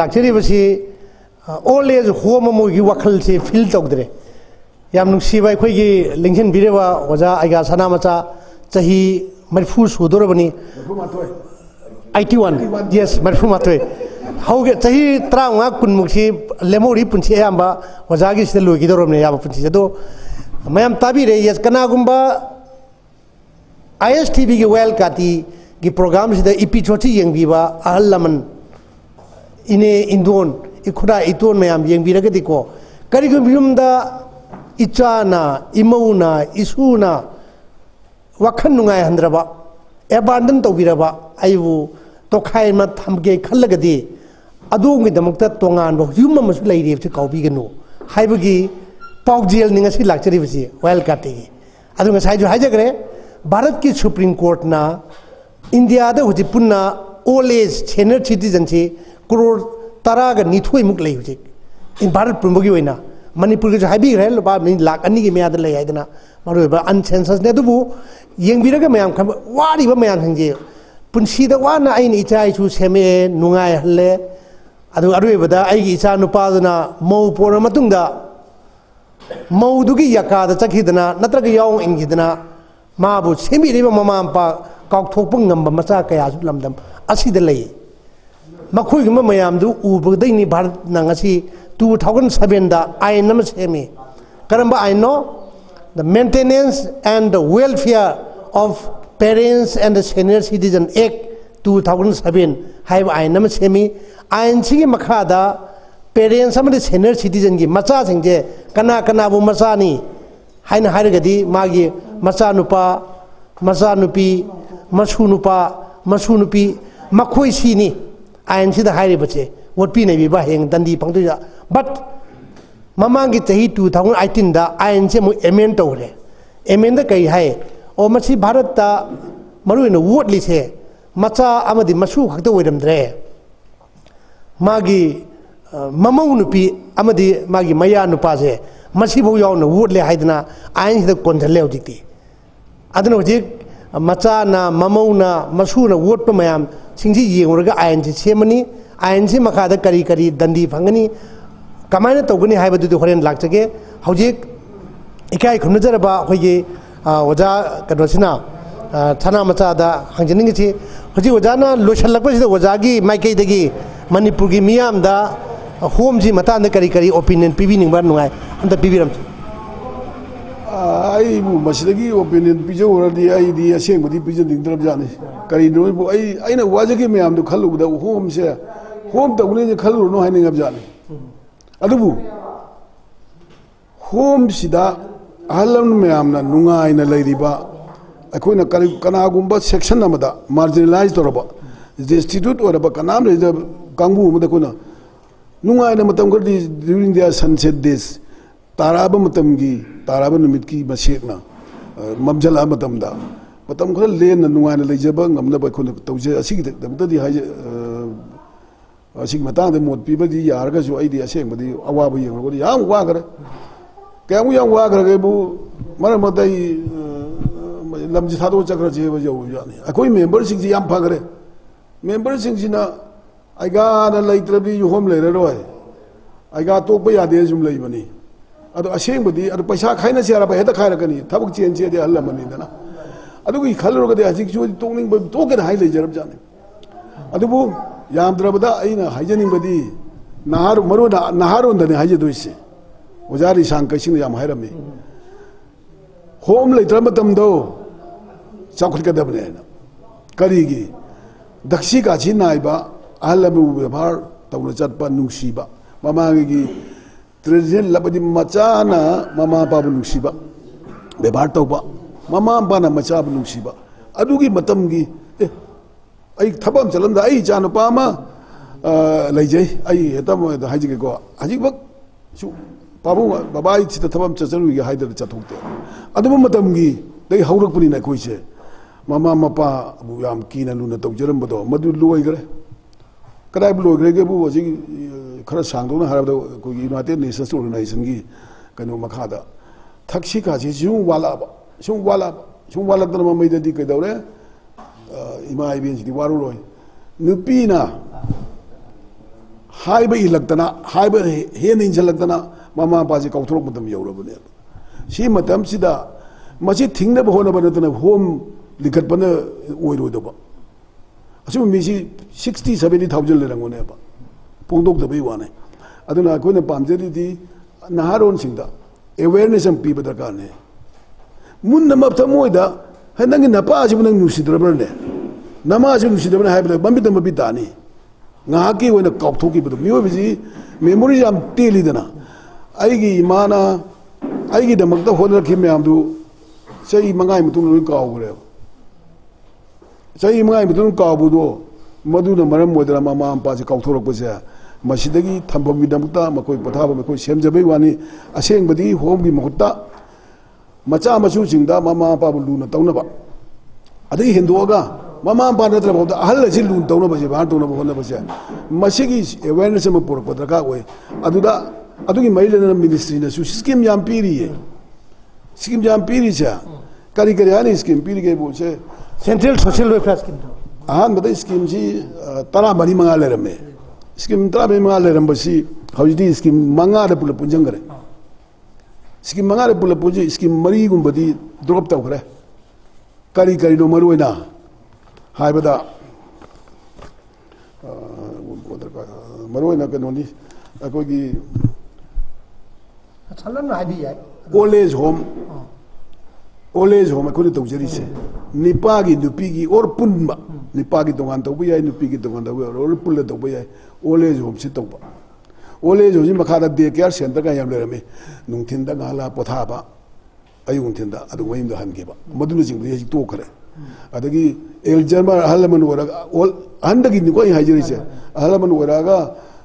लाचरीबी ओल्ड एज होम की वखल से फील तौदे यामसीब अखी लिंशन ओजा अग सना ची मूदरबनी आईटी वन यस मरफूमा हौगे चाही तरह कुमुखी लेमोरी पुंसी अयाब ओजा की लोगीदरने अब पुंसी मैम ताबीरे ये कनागुब आई एस टी की वेल काटी की प्रोग्राम से इपी छोटी येंगीब अहल लमन इने इंदोन इखुदा इतोन मैं येंगीरगदीको करीगुब इचाना इमौना इसुना वखन नुंगाय हंद्रबा एबांडन तौबीरबा अबू तोखाइम थमगे खलगदी ꯑꯗꯣꯝꯒꯤꯗꯃꯛꯇ ꯇꯣꯉꯥꯟꯕ ꯌꯨꯝ ꯑꯃꯁꯨ ꯂꯩꯔꯤꯕꯁꯤ ꯀꯥꯎꯕꯤꯒꯅꯨ ꯍꯥꯏꯕꯒꯤ ꯄꯥꯎꯖꯦꯜꯅꯤ ꯉꯁꯤ ꯂꯥꯛꯆꯔꯤꯕꯁꯤ ꯋꯥꯏꯜ ꯀꯥꯔꯠꯇꯒꯤ ꯑꯗꯨ ꯉꯁꯥꯏꯁꯨ ꯍꯥꯏꯖꯈ꯭ꯔꯦ ꯚꯥꯔꯠꯀꯤ ꯁꯨꯄ꯭ꯔꯤꯝ ꯀꯣꯔꯠꯅ ꯏꯟꯗꯤꯌꯥꯗ ꯍꯧꯖꯤꯛ ꯄꯨꯟꯅ ꯑꯣꯜ ꯑꯦꯖ ꯁꯦꯅꯤꯌꯔ ꯁꯤꯇꯤꯖꯟꯁꯤ ꯀ꯭ꯔꯣꯔ ꯇꯔꯥꯒ ꯅꯤꯊꯣꯏꯃꯨꯛ ꯂꯩ ꯍꯧꯖꯤꯛ ꯚꯥꯔꯠ ꯄꯨꯝꯕꯒꯤ ꯑꯣꯏꯅ ꯃꯅꯤꯄꯨꯔꯒꯤꯁꯨ ꯍꯥꯏꯕꯤꯈ꯭ꯔꯦ ꯂꯨꯄꯥ ꯂꯥꯛ ꯑꯅꯤꯒꯤ ꯃꯌꯥꯗ ꯂꯩ ꯍꯥꯏꯗꯅ ꯃꯔꯨꯑꯣꯏꯕ ꯑꯟꯁꯦꯟꯁꯁꯅꯦ ꯑꯗꯨꯕꯨ ꯌꯦꯡꯕꯤꯔꯒ ꯃꯌꯥꯝ ꯈꯟꯕ ꯋꯥꯔꯤꯕ ꯃꯌꯥꯝꯁꯤꯡꯁꯦ ꯄꯨꯟꯁꯤꯗ ꯋꯥꯅ ꯑꯩꯅ ꯏꯆꯥ ꯏꯁꯨ ꯁꯦꯝꯃꯛꯑꯦ ꯅꯨꯡꯉꯥꯏꯍꯜꯂꯦ ꯑꯗꯨ ꯑꯔꯣꯏꯕꯗ ꯑꯩꯒꯤ ꯏꯆꯥ ꯅꯨꯄꯥꯗꯨꯅ ꯃꯧ ꯄꯣꯔ ꯃꯇꯨꯡꯗ ꯃꯧꯗꯨꯒꯤ ꯌꯀꯥꯗ ꯆꯠꯈꯤꯗꯅ ꯅꯠꯇ꯭ꯔꯒ ꯌꯥꯎ ꯏꯟꯈꯤꯗꯅ ꯃꯥꯕꯨ ꯁꯦꯝꯕꯤꯔꯤꯕ ꯃꯃꯥ ꯃꯄꯥ ꯀꯥꯎꯊꯣꯛꯄ ꯉꯝꯕ ꯃꯆꯥ ꯀꯌꯥꯁꯨ ꯂꯝꯗꯝ ꯑꯁꯤꯗ ꯂꯩ ꯃꯈꯣꯏꯒꯨꯝꯕ ꯃꯌꯥꯝꯗꯨ ꯎꯕꯗꯩꯅꯤ ꯚꯥꯔꯠꯅ ꯉꯁꯤ ꯇꯨ ꯊꯥꯎꯖꯟ ꯁꯕꯦꯟꯗ ꯑꯥꯏꯟ ꯑꯃ ꯁꯦꯝꯃꯤ ꯀꯔꯝꯕ ꯑꯥꯏꯟꯅꯣ ꯗ maintenance and the welfare of parents and the senior citizen ꯑꯦꯛ ꯇꯨ ꯊꯥꯎꯖꯟ ꯁꯕꯦꯟ ꯍꯥꯏꯕ ꯑꯥꯏꯟ ꯑꯃ ꯁꯦꯝꯃꯤ आइन से मखादा पेरेंस सेनियर सिटीजन की मचा से कना कना वो मचानी है मागी मचा नुपा मचा नुपी, मसू नुपा, मसू नुपी, मखोई सीनी आइन से है वोटपी नहीं हें दंदी फंगद बट ममांगी चाही टू थाउज़ेंड आइटीन आयन से एमें तौरे एमें कई है ओ भारत मरुन वोटली से मचा मसू खत मागी ममौ नुपी अमदी मागी मया नुपासे मसीबौ यावना वोटले हाइदना आइन हिद अदन होजिक मचाना, ममौना, मसूना वोटप मयाम सिंगजी येंगुरगा से सेमनी आयन से मखाद करी करी दंदी फंगनी, कमायन तौगनी हाइबदुदु होरेन लाक्चगे होजिक इकाई खुनजरबा अखोयगे ओजा कनोसिना थाना मचादा हांजनिंगचे। ओजाना लोशलकपसिद ओजागी माइकेदगी ꯃꯅꯤꯄꯨꯔꯒꯤ ꯃꯤꯌꯥꯝꯗ ꯍꯣꯝꯁꯤ ꯃꯇꯥꯡꯗ ꯀꯔꯤ ꯀꯔꯤ ꯑꯣꯄꯤꯅꯤꯌꯟ ꯄꯤꯕꯤꯅꯤꯡꯕ ꯅꯨꯡꯉꯥꯏ ꯑꯝꯇ ꯄꯤꯕꯤꯔꯝꯁꯤ ꯑꯩꯕꯨ ꯃꯁꯤꯗꯒꯤ ꯑꯣꯄꯤꯅꯤꯌꯟ ꯄꯤꯖꯧꯔꯗꯤ ꯑꯩꯗꯤ ꯑꯁꯦꯡꯕꯗꯤ ꯄꯤꯖꯅꯤꯡꯗ꯭ꯔꯕꯖꯥꯠꯅꯤ ꯀꯔꯤꯅꯣꯕꯨ ꯑꯩ ꯑꯩꯅ ꯋꯥꯖꯈꯤ ꯃꯌꯥꯝꯗꯣ ꯈꯜꯂꯨꯕꯗ ꯍꯣꯝꯁꯦ ꯍꯣꯝ ꯇꯧꯒꯅꯤꯁꯦ ꯈꯜꯂꯨꯔꯅꯨ ꯍꯥꯏꯅꯤꯡꯉꯕꯖꯥꯠꯅꯤ ꯑꯗꯨꯕꯨ ꯍꯣꯝꯁꯤꯗ ꯑꯍꯜ ꯂꯃꯟ ꯃꯌꯥꯝꯅ ꯅꯨꯡꯉꯥꯏꯅ ꯂꯩꯔꯤꯕ ꯑꯩꯈꯣꯏꯅ ꯀꯔꯤ ꯀꯅꯥꯒꯨꯝꯕ ꯁꯦꯛꯁꯟ ꯑꯃꯗ ꯃꯥꯔꯖꯤꯅꯦꯂꯥꯏꯖ ꯇꯧꯔꯕ ꯗꯤꯁꯇꯤꯇ꯭ꯌꯨꯠ ꯑꯣꯏꯔꯕ ꯀꯅꯥꯝ ꯂꯩꯖꯕ ꯀꯥꯡꯕꯨ ꯑꯃꯗ ꯑꯩꯈꯣꯏꯅ ꯅꯨꯡꯉꯥꯏꯅ ꯃꯇꯝ ꯈꯔꯗꯤ ꯗ꯭ꯌꯨꯔꯤꯡ ꯗꯤꯌꯥꯔ ꯁꯟꯁꯦꯠ ꯗꯦꯁ ꯇꯥꯔꯛꯑꯕ ꯃꯇꯝꯒꯤ ꯇꯥꯔꯛꯑꯕ ꯅꯨꯃꯤꯠꯀꯤ ꯃꯁꯦꯛꯅ ꯃꯝꯖꯜꯂꯛꯑ ꯃꯇꯝꯗ ꯃꯇꯝ ꯈꯔ ꯂꯦꯟꯅ ꯅꯨꯡꯉꯥꯏꯅ ꯂꯩꯖꯕ ꯉꯝꯅꯕ ꯑꯩꯈꯣꯏꯅ ꯇꯧꯖꯩ ꯑꯁꯤꯒꯤꯗꯃꯛꯇꯗꯤ ꯍꯥꯏꯖ ꯑꯁꯤꯒꯤ ꯃꯇꯥꯡꯗ ꯃꯣꯠ ꯄꯤꯕꯗꯤ ꯌꯥꯔꯒꯁꯨ ꯑꯩꯗꯤ ꯑꯁꯦꯡꯕꯗꯤ ꯑꯋꯥꯕ ꯌꯦꯡꯂꯨꯔꯒꯗꯤ ꯌꯥꯝ ꯋꯥꯈ꯭ꯔꯦ ꯀꯌꯥꯃꯨꯛ ꯌꯥꯝ ꯋꯥꯈ꯭ꯔꯒꯦꯕꯨ ꯃꯔꯛ ꯃꯔꯛꯇ ꯑꯩ ꯂꯝꯁꯤ ꯊꯥꯗꯣꯛꯑ ꯆꯠꯈ꯭ꯔꯁꯦꯕ ꯌꯧꯕꯖꯥꯠꯅꯤ ꯑꯩꯈꯣꯏ ꯃꯦꯝꯕꯔꯁꯤꯡꯁꯤ ꯌꯥꯝ ꯐꯈ꯭ꯔꯦ ꯃꯦꯝꯕꯔꯁꯤꯡꯁꯤꯅ ꯑꯩꯒꯥꯅ ꯂꯩꯇ꯭ꯔꯗꯤ ꯌꯨꯍꯣꯝ ꯂꯩꯔꯔꯣꯏ ꯑꯩꯒꯥ ꯇꯣꯛꯄ ꯌꯥꯗꯦ ꯁꯨꯝ ꯂꯩꯕꯅꯤ ꯑꯗꯣ ꯑꯁꯦꯡꯕꯗꯤ ꯑꯗꯣ ꯄꯩꯁꯥ ꯈꯥꯏꯅꯁꯤ ꯍꯥꯏꯔꯕ ꯍꯦꯛꯇ ꯈꯥꯏꯔꯛꯀꯅꯤ ꯊꯕꯛ ꯆꯦꯟꯁꯦꯗꯤ ꯑꯍꯜ ꯂꯃꯟꯅꯤꯗꯅ ꯑꯗꯨꯒꯤ ꯈꯜꯂꯨꯔꯒꯗꯤ ꯍꯧꯖꯤꯛꯁꯨ ꯇꯣꯛꯅꯤꯡꯕ ꯇꯣꯛꯀꯦꯅ ꯍꯥꯏ ꯂꯩꯖꯔꯕꯖꯥꯠꯅꯤ ꯑꯗꯨꯕꯨ ꯌꯥꯝꯗ꯭ꯔꯕꯗ ꯑꯩꯅ ꯍꯥꯏꯖꯅꯤꯡꯕꯗꯤ ꯅꯍꯥꯔ ꯃꯔꯨ ꯅꯍꯥꯔꯣꯟꯗꯅꯤ ꯍꯥꯏꯖꯗꯣꯏꯁꯦ ꯑꯣꯖꯥ ꯔꯤꯁꯥꯡ ꯀꯩꯁꯤꯡꯅ ꯌꯥꯝ ꯍꯥꯏꯔꯝꯃꯤ ꯍꯣꯝ ꯂꯩꯇ꯭ꯔ ꯃꯇꯝꯗꯣ ꯆꯥꯎꯈꯠꯀꯗꯕꯅꯤ ꯍꯥꯏꯅ ꯀꯔꯤꯒꯤ ꯗꯛꯁꯤ ꯀꯥꯁꯤ ꯅꯥꯏꯕ ꯑꯍꯜ ꯂꯃꯟꯕꯨ ꯕꯦꯕꯥꯔ ꯇꯧꯅ ꯆꯠꯄ ꯅꯨꯡꯁꯤꯕ ꯃꯃꯥꯡꯒꯤ ꯇ꯭ꯔꯦꯗꯤꯁꯟ ꯂꯕꯗꯤ ꯃꯆꯥꯅ ꯃꯃꯥ ꯃꯄꯥꯕꯨ ꯅꯨꯡꯁꯤꯕ ꯕꯦꯕꯥꯔ ꯇꯧꯕ ꯃꯃꯥ ꯃꯄꯥꯅ ꯃꯆꯥꯕꯨ ꯅꯨꯡꯁꯤꯕ ꯑꯗꯨꯒꯤ ꯃꯇꯝꯒꯤ ꯑꯦ ꯑꯩ ꯊꯕꯛ ꯑꯃ ꯆꯠꯂꯝꯗ ꯑꯩ ꯏꯆꯥ ꯅꯨꯄꯥ ꯑꯃ ꯂꯩꯖꯩ ꯑꯩ ꯍꯦꯛꯇ ꯍꯥꯏꯖꯒꯦꯀꯣ ꯍꯧꯖꯤꯛꯃꯛ ꯁꯨ ꯄꯥꯕꯨꯡ ꯕꯕꯥ ꯑꯩ ꯁꯤꯗ ꯊꯕꯛ ꯑꯃ ꯆꯠꯆꯔꯨꯒꯦ ꯍꯥꯏꯗꯅ ꯆꯠꯊꯣꯛꯇꯦ ꯑꯗꯨꯝꯕ ꯃꯇꯝꯒꯤ ꯗꯒꯤ ꯍꯧꯔꯛꯄꯅꯤꯅ ꯑꯩꯈꯣꯏꯁꯦ ꯃꯃꯥ ꯃꯄꯥꯕꯨ ꯌꯥꯝ ꯀꯤꯅ ꯂꯨꯅ ꯇꯧꯖꯔꯝꯕꯗꯣ ꯃꯗꯨ ꯂꯣꯏꯈ꯭ꯔꯦ kada blo gre ge bu wajing kara sang dong na hara bdo ko gi na te nesa sur ꯍꯧꯖꯤꯛ ꯈꯔ ꯁꯥꯡꯗꯣꯛꯅ ꯍꯥꯏꯔꯕꯗ ꯑꯩꯈꯣꯏꯒꯤ ꯌꯨꯅꯥꯏꯇꯦꯠ ꯅꯦꯁꯟꯁ ꯑꯣꯔꯒꯅꯥꯏꯖꯦꯁꯟꯒꯤ ꯀꯩꯅꯣ ꯃꯈꯥꯗ ꯊꯛꯁꯤ ꯈꯥꯁꯤ ꯁꯨꯝ ꯋꯥꯠꯂꯛꯑꯕ ꯁꯨꯝ ꯋꯥꯠꯂꯛꯑꯕ ꯁꯨꯝ ꯋꯥꯠꯂꯛꯇꯅ ꯃꯃꯩꯗꯗꯤ ꯀꯩꯗꯧꯔꯦ ꯏꯃꯥ ꯏꯕꯦꯟꯁꯤꯗꯤ ꯋꯥꯔꯨꯔꯣꯏ ꯅꯨꯄꯤꯅ ꯍꯥꯏꯕ ꯏꯜꯂꯛꯇꯅ ꯍꯥꯏꯕ ꯍꯦꯟꯅ ꯏꯟꯁꯤꯜꯂꯛꯇꯅ ꯃꯃꯥ ꯃꯄꯥꯁꯤ ꯀꯥꯎꯊꯣꯔꯛꯄ ꯃꯇꯝ ꯌꯧꯔꯕꯅꯦꯕ ꯁꯤ ꯃꯇꯝꯁꯤꯗ ꯃꯁꯤ ꯊꯤꯡꯅꯕ ꯍꯣꯠꯅꯕ ꯅꯠꯇꯅ ꯍꯣꯝ ꯂꯤꯡꯈꯠꯄꯅ ꯑꯣꯏꯔꯣꯏꯗꯕ 지금 미시 60 70이 답절되는 거네 봐. 봉독도 배워 와네. 아드나 그네 밤제리디 나하론 싱다. awareness and people that can. 문 넘업다 모이다. 한당이 나빠 지분은 누시더버네. 나마지 누시더버네 하이블 밤비도 비다니. 나하기 원에 겁토기부터 미워비지 메모리 잠 떼리더나. 아이기 이마나 아이기 담막다 호늘 김에 암도 저이 망가이 무슨 걸 까고 그래요. mo dra ma ma pa ji ka thorok bu se ꯃꯁꯤꯗꯒꯤ ꯊꯝꯐꯝꯒꯤꯗꯃꯛꯇ ꯃꯈꯣꯏ ꯄꯣꯊꯥꯕ ꯃꯈꯣꯏ ꯁꯦꯝꯖꯕꯩ ꯋꯥꯅꯤ ꯑꯁꯦꯡꯕꯗꯤ ꯍꯣꯝꯒꯤ ꯃꯍꯨꯠꯇ ꯃꯆꯥ ꯃꯁꯨꯁꯤꯡꯗ ꯃꯃꯥ ꯃꯄꯥꯕꯨ ꯂꯨꯅ ꯇꯧꯅꯕ ꯑꯗꯒꯤ ꯍꯦꯟꯗꯣꯛꯑꯒ ꯃꯃꯥ ꯃꯄꯥ ꯅꯠꯇ꯭ꯔꯐꯥꯎꯗ ꯑꯍꯜ ꯑꯁꯤ ꯂꯨꯅ ꯇꯧꯅꯕꯁꯦ ꯕꯥꯔ ꯇꯧꯅꯕ ꯍꯣꯠꯅꯕꯁꯦ ꯃꯁꯤꯒꯤ ꯑꯦꯋꯦꯔꯅꯦꯁ ꯑꯃ ꯄꯨꯔꯛꯄ ꯗꯔꯀꯥꯔ ꯑꯣꯏ ꯑꯗꯨꯗ ꯑꯗꯨꯒꯤ ꯃꯔꯤ ꯂꯩꯅꯅ ꯃꯤꯅꯤꯁꯇ꯭ꯔꯤꯅꯁꯨ ꯁ꯭ꯀꯤꯝ ꯌꯥꯝ ꯄꯤꯔꯤꯌꯦ ꯁ꯭ꯀꯤꯝ ꯌꯥꯝ ꯄꯤꯔꯤꯁꯦ ꯀꯔꯤ ꯀꯔꯤ ꯍꯥꯏꯅ ꯁ꯭ꯀꯤꯝ ꯄꯤꯔꯤꯒꯦꯕꯨ ꯁꯦ सेंट्रल सोशल वेलफेयर स्कीम अहम स्कीम से तरह मरी मंगा ले रमे स्कीम तरह मरी मंगा ले रम बसी स्कीम मंगा रे पुले पुंजंग रे स्कीम मंगा रे पुले पुंजे स्कीम मरी गुम बदी द्रोप तब करे करी करी नो मरुए ना हाय बता मरुए ना कनोनी अकोई की अच्छा लम है भी है college home old age home ꯑꯩꯈꯣꯏꯅ ꯇꯧꯖꯔꯤꯁꯦ ꯅꯤꯄꯥꯒꯤ ꯅꯨꯄꯤꯒꯤ ꯑꯣꯔ ꯄꯨꯟꯕ ꯅꯤꯄꯥꯒꯤ ꯇꯣꯉꯥꯟ ꯇꯧꯕ ꯌꯥꯏ ꯅꯨꯄꯤꯒꯤ ꯇꯣꯉꯥꯟ ꯇꯧꯕ ꯌꯥꯏ ꯑꯣꯔ ꯄꯨꯜꯂ ꯇꯧꯕ ꯌꯥꯏ ꯑꯣꯜ ꯑꯦꯖ ꯍꯣꯝꯁꯤ ꯇꯧꯕ ꯑꯣꯜ ꯑꯦꯖ ꯍꯣꯝꯁꯤ ꯃꯈꯥꯗ ꯗꯦ ꯀꯦꯌꯥꯔ ꯁꯦꯟꯇꯔꯒ ꯌꯥꯝ ꯂꯩꯔꯝꯃꯤ ꯅꯨꯡꯊꯤꯟꯗ ꯉꯥꯏꯍꯥꯛꯂ ꯄꯣꯊꯥꯕ ꯑꯌꯨꯛ ꯅꯨꯡꯊꯤꯟꯗ ꯑꯗꯨꯝ ꯃꯌꯨꯝꯗ ꯍꯟꯈꯤꯕ ꯃꯗꯨꯅꯆꯤꯡꯕꯗꯤ ꯍꯧꯖꯤꯛ ꯇꯣꯛꯈ꯭ꯔꯦ ꯑꯗꯒꯤ ꯑꯦꯜꯖꯔꯃ ꯑꯍꯜ ꯂꯃꯟ ꯑꯣꯏꯔꯒ ꯑꯣꯜ ꯑꯍꯟꯗꯒꯤꯅꯤꯀꯣ ꯑꯩ ꯍꯥꯏꯖꯔꯤꯁꯦ ꯑꯍꯜ ꯂꯃꯟ ꯑꯣꯏꯔꯛꯑꯒ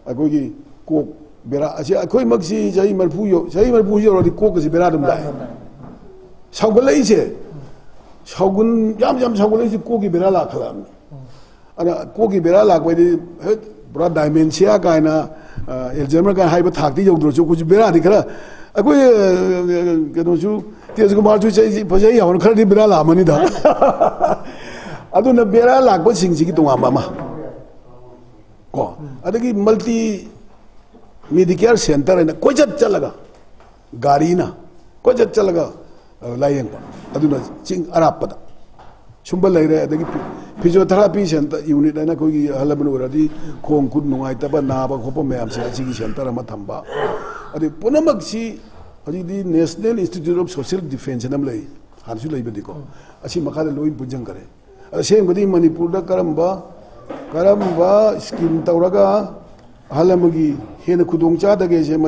ꯑꯩꯈꯣꯏꯒꯤ ꯀꯣꯛ ꯕꯦꯔꯥ ꯑꯁꯤ ꯑꯩꯈꯣꯏꯃꯛꯁꯤ ꯆꯍꯤ ꯃꯔꯐꯨ ꯆꯍꯤ ꯃꯔꯐꯨ ꯌꯧꯔꯗꯤ ꯀꯣꯛꯀꯁꯤ ꯕꯦꯔꯥ ꯑꯗꯨꯝ ꯂꯥꯛꯑꯦ old age home old age home अखोने तौजरीसे निपागी नुपीगी और पुनबा निपागी तोगान तौबा याय नुपीगी तोगान तौबा और पुल्ले तौबा याय ओल्ड एज होम से तौबा ओल्ड एज होम मखादा डे केयर सेंटर का याम लेरमे नुंथिन दा गाला पोथाबा अयुं थिन दा अदु वहिम दा हनगेबा मदुन जिंग ये तोखरे अदगी एल्जर्मर अहलमन वरागा ओल हंदगी निको हाइजरीसे अहलमन वरागा अखोगी कोक बेरा असे अखोई मक्सी जई मरफू यो जई मरफू यो रो कोक से बेरा दम लाए साउगलैसे साउगुन याम याम साउगलैसे कोकी बेरा लाखलाम अना कोकी बेरा लाखबादि पुरा डायमेंसिया कायना एल्जर्मर का हाइबा थाक्ति यौद्रो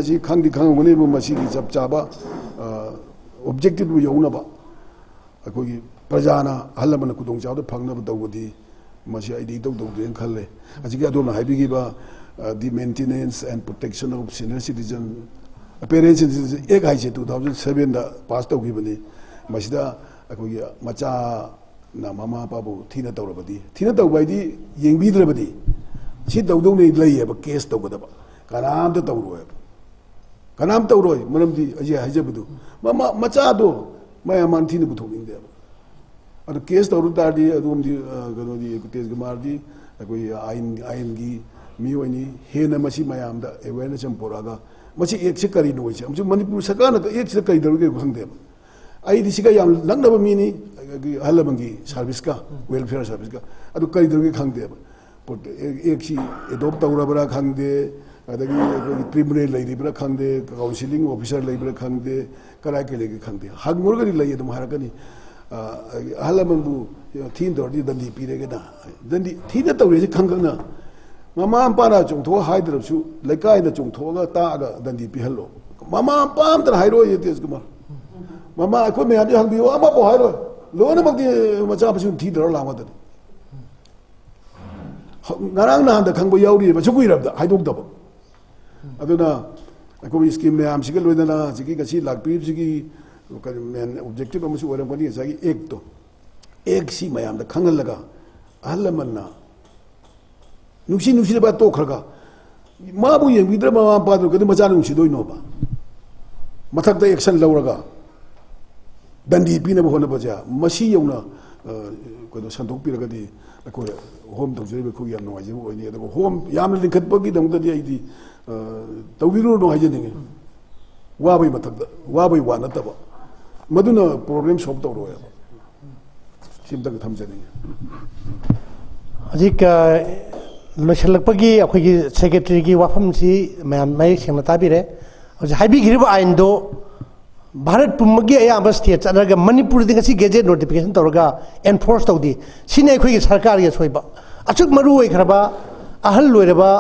कुछ बेरा objective yo na ba a ꯑꯣꯕꯖꯦꯛꯇꯤꯕꯨ ꯌꯧꯅꯕ ꯑꯩꯈꯣꯏꯒꯤ ꯄ꯭ꯔꯖꯥꯅ ꯑꯍꯜ ꯂꯃꯟꯅ ꯈꯨꯗꯣꯡꯆꯥꯕꯗ ꯐꯪꯅꯕ ꯇꯧꯕꯗꯤ ꯃꯁꯤ ꯑꯩꯗꯤ ꯏꯇꯧ ꯇꯧꯗ꯭ꯔꯦꯅ ꯈꯜꯂꯦ ꯍꯧꯖꯤꯛꯀꯤ ꯑꯗꯣꯝꯅ ꯍꯥꯏꯕꯤꯈꯤꯕ the maintenance and protection of senior citizen parents citizen act ꯍꯥꯏꯁꯦ ꯇꯨ ꯊꯥꯎꯖꯟ ꯁꯕꯦꯟꯗ ꯄꯥꯁ ꯇꯧꯈꯤꯕꯅꯤ ꯃꯁꯤꯗ ꯑꯩꯈꯣꯏꯒꯤ ꯃꯆꯥꯅ ꯃꯃꯥ ꯃꯄꯥꯕꯨ ꯊꯤꯅ ꯇꯧꯔꯕꯗꯤ ꯊꯤꯅ ꯇꯧꯕ ꯍꯥꯏꯗꯤ ꯌꯦꯡꯕꯤꯗ꯭ꯔꯕꯗꯤ ꯁꯤ ꯇꯧꯗꯧꯅꯤ ꯂꯩꯌꯦꯕ ꯀꯦꯁ ꯇꯧꯒꯗꯕ ꯀꯅꯥꯝꯇ ꯇꯧꯔꯣꯏꯕ kanam tau roi manam di aje aje bodo ma ꯀꯅꯥꯝ ꯇꯧꯔꯣꯏ ꯃꯔꯝꯗꯤ ꯑꯩ ꯍꯥꯏꯖꯕꯗꯨ ꯃꯃꯥ ꯃꯆꯥꯗꯣ ꯃꯌꯥꯝ ꯊꯤꯅ ꯄꯨꯊꯣꯛꯅꯤꯡꯗꯦꯕ ꯑꯗꯨ ꯀꯦꯁ ꯇꯧꯔꯨ ꯇꯥꯔꯗꯤ ꯑꯗꯣꯝꯗꯤ ꯀꯩꯅꯣꯗꯤ ꯇꯦꯖꯀꯨꯃꯥꯔꯗꯤ ꯑꯩꯈꯣꯏ ꯑꯥꯏꯟ ꯑꯥꯏꯟꯒꯤ ꯃꯤꯑꯣꯏꯅꯤ ꯍꯦꯟꯅ ꯃꯁꯤ ꯃꯌꯥꯝꯗ ꯑꯦꯋꯦꯔꯅꯦꯁ ꯑꯃ ꯄꯨꯔꯛꯑꯒ ꯃꯁꯤ ꯑꯦꯛꯁꯦ ꯀꯔꯤꯅꯣ ꯑꯣꯏꯁꯦ ꯑꯃꯁꯨꯡ ꯃꯅꯤꯄꯨꯔ ꯁꯔꯀꯥꯔꯅ ꯑꯦꯛꯁꯤꯗ ꯀꯔꯤ ꯇꯧꯔꯤꯒꯦ ꯈꯪꯗꯦꯕ ꯑꯩꯗꯤ ꯁꯤꯒ ꯌꯥꯝ ꯅꯛꯅꯕ ꯃꯤꯅꯤ ꯑꯍꯜ ꯂꯃꯟꯒꯤ ꯁꯥꯔꯚꯤꯁꯀ ꯋꯦꯜꯐꯤꯌꯔ ꯁꯥꯔꯚꯤꯁꯀ ꯑꯗꯨ ꯀꯔꯤ ꯇꯧꯔꯤꯒꯦ ꯈꯪꯗꯦꯕ ꯑꯦꯛꯁꯤ ꯑꯦꯗꯣꯞ ꯇꯧꯔꯕ꯭ꯔꯥ ꯈꯪꯗꯦ 아다기 그 프리머리 레이브라 칸데 카운실링 오피서 레이브라 칸데 카라케레기 칸데 학모르가리 레이도 마라카니 아 할라만부 틴더디 던디 피레게다 던디 티나 떠레지 칸칸나 마마 안파라 좀더 하이드럽슈 레카이나 좀더가 따가 던디 피할로 마마 안파암들 하이로 예티스 그마 마마 아코 메한데 한비오 아마 보 하이로 로는 막디 마자 부심 티더라 라마더니 나랑 나한테 강보 야우리 마 저거 이랍다 하이독다 봐 ꯑꯗꯨꯅ ꯑꯩꯈꯣꯏꯒꯤ ꯁ꯭ꯀꯤꯝ ꯃꯌꯥꯝꯁꯤꯒ ꯂꯣꯏꯅꯅ ꯍꯧꯖꯤꯛꯀꯤ ꯉꯁꯤ ꯂꯥꯛꯄꯤꯔꯤꯕꯁꯤꯒꯤ ꯀꯔꯤ ꯃꯦꯟ ꯑꯣꯕꯖꯦꯛꯇꯤꯞ ꯑꯃꯁꯨ ꯑꯣꯏꯔꯝꯒꯅꯤ ꯉꯁꯥꯏꯒꯤ ꯑꯦꯛꯇꯣ ꯑꯦꯛꯁꯤ ꯃꯌꯥꯝꯗ ꯈꯪꯍꯜꯂꯒ ꯑꯍꯜ ꯂꯃꯟꯅ ꯅꯨꯡꯁꯤ ꯅꯨꯡꯁꯤꯗꯕ ꯇꯣꯛꯈ꯭ꯔꯒ ꯃꯥꯕꯨ ꯌꯦꯡꯕꯤꯗ꯭ꯔ ꯃꯃꯥ ꯃꯄꯥꯗꯨ ꯀꯗꯤ ꯃꯆꯥ ꯅꯨꯡꯁꯤꯗꯣꯏꯅꯣꯕ ꯃꯊꯛꯇ ꯑꯦꯛꯁꯟ ꯂꯧꯔꯒ ꯗꯟꯗꯤ ꯄꯤꯅꯕ ꯍꯣꯠꯅꯕꯁꯦ ꯃꯁꯤ ꯌꯧꯅ ꯀꯩꯅꯣ ꯁꯟꯗꯣꯛꯄꯤꯔꯒꯗꯤ ꯑꯩꯈꯣꯏ ꯍꯣꯝ ꯇꯧꯖꯔꯤꯕ ꯑꯩꯈꯣꯏꯒꯤ ꯌꯥꯝ ꯅꯨꯡꯉꯥꯏꯖꯕ ꯑꯣꯏꯅꯤ ꯑꯗꯨꯒ ꯍꯣꯝ ꯌꯥꯝꯅ ꯂꯤꯡꯈꯠꯄꯒꯤꯗꯃꯛꯇꯗꯤ ꯑꯩꯗꯤ ꯇꯧꯕꯤꯔꯨꯔꯅꯨ ꯍꯥꯏꯖꯅꯤꯡꯉꯤ ꯋꯥꯕꯒꯤ ꯃꯊꯛꯇ ꯋꯥꯕꯒꯤ ꯋꯥ ꯅꯠꯇꯕ ꯃꯗꯨꯅ ꯄ꯭ꯔꯣꯕ꯭ꯂꯦꯝ ꯁꯣꯜꯕ ꯇꯧꯔꯣꯏꯕ ꯁꯤꯝꯇꯪ ꯊꯝꯖꯅꯤꯡꯉꯤ ꯍꯧꯖꯤꯛ ꯂꯣꯏꯁꯤꯜꯂꯛꯄꯒꯤ ꯑꯩꯈꯣꯏꯒꯤ ꯁꯦꯀ꯭ꯔꯦꯇꯔꯤꯒꯤ ꯋꯥꯐꯝꯁꯤ ꯃꯌꯥꯝ ꯃꯌꯦꯛ ꯁꯦꯡꯅ ꯇꯥꯕꯤꯔꯦ ꯍꯧꯖꯤꯛ ꯍꯥꯏꯕꯤꯈꯤꯕ ꯑꯥꯏꯟꯗꯣ ꯚꯥꯔꯠ ꯄꯨꯝꯕꯒꯤ ꯑꯌꯥꯝꯕ ꯁ꯭ꯇꯦꯠ ꯆꯠꯅꯔꯒ ꯃꯅꯤꯄꯨꯔꯗꯤ ꯉꯁꯤ ꯒꯦꯖꯦꯠ ꯅꯣꯇꯤꯐꯤꯀꯦꯁꯟ ꯇꯧꯔꯒ ꯑꯦꯟꯐꯣꯔꯁ ꯇꯧꯗꯦ ꯁꯤꯅꯤ ꯑꯩꯈꯣꯏꯒꯤ ꯁꯔꯀꯥꯔꯒꯤ ꯑꯁꯣꯏꯕ ꯑꯁꯨꯛ ꯃꯔꯨ ꯑꯣꯏꯈ꯭ꯔꯕ ꯑꯍꯜ ꯑꯣꯏꯔꯕ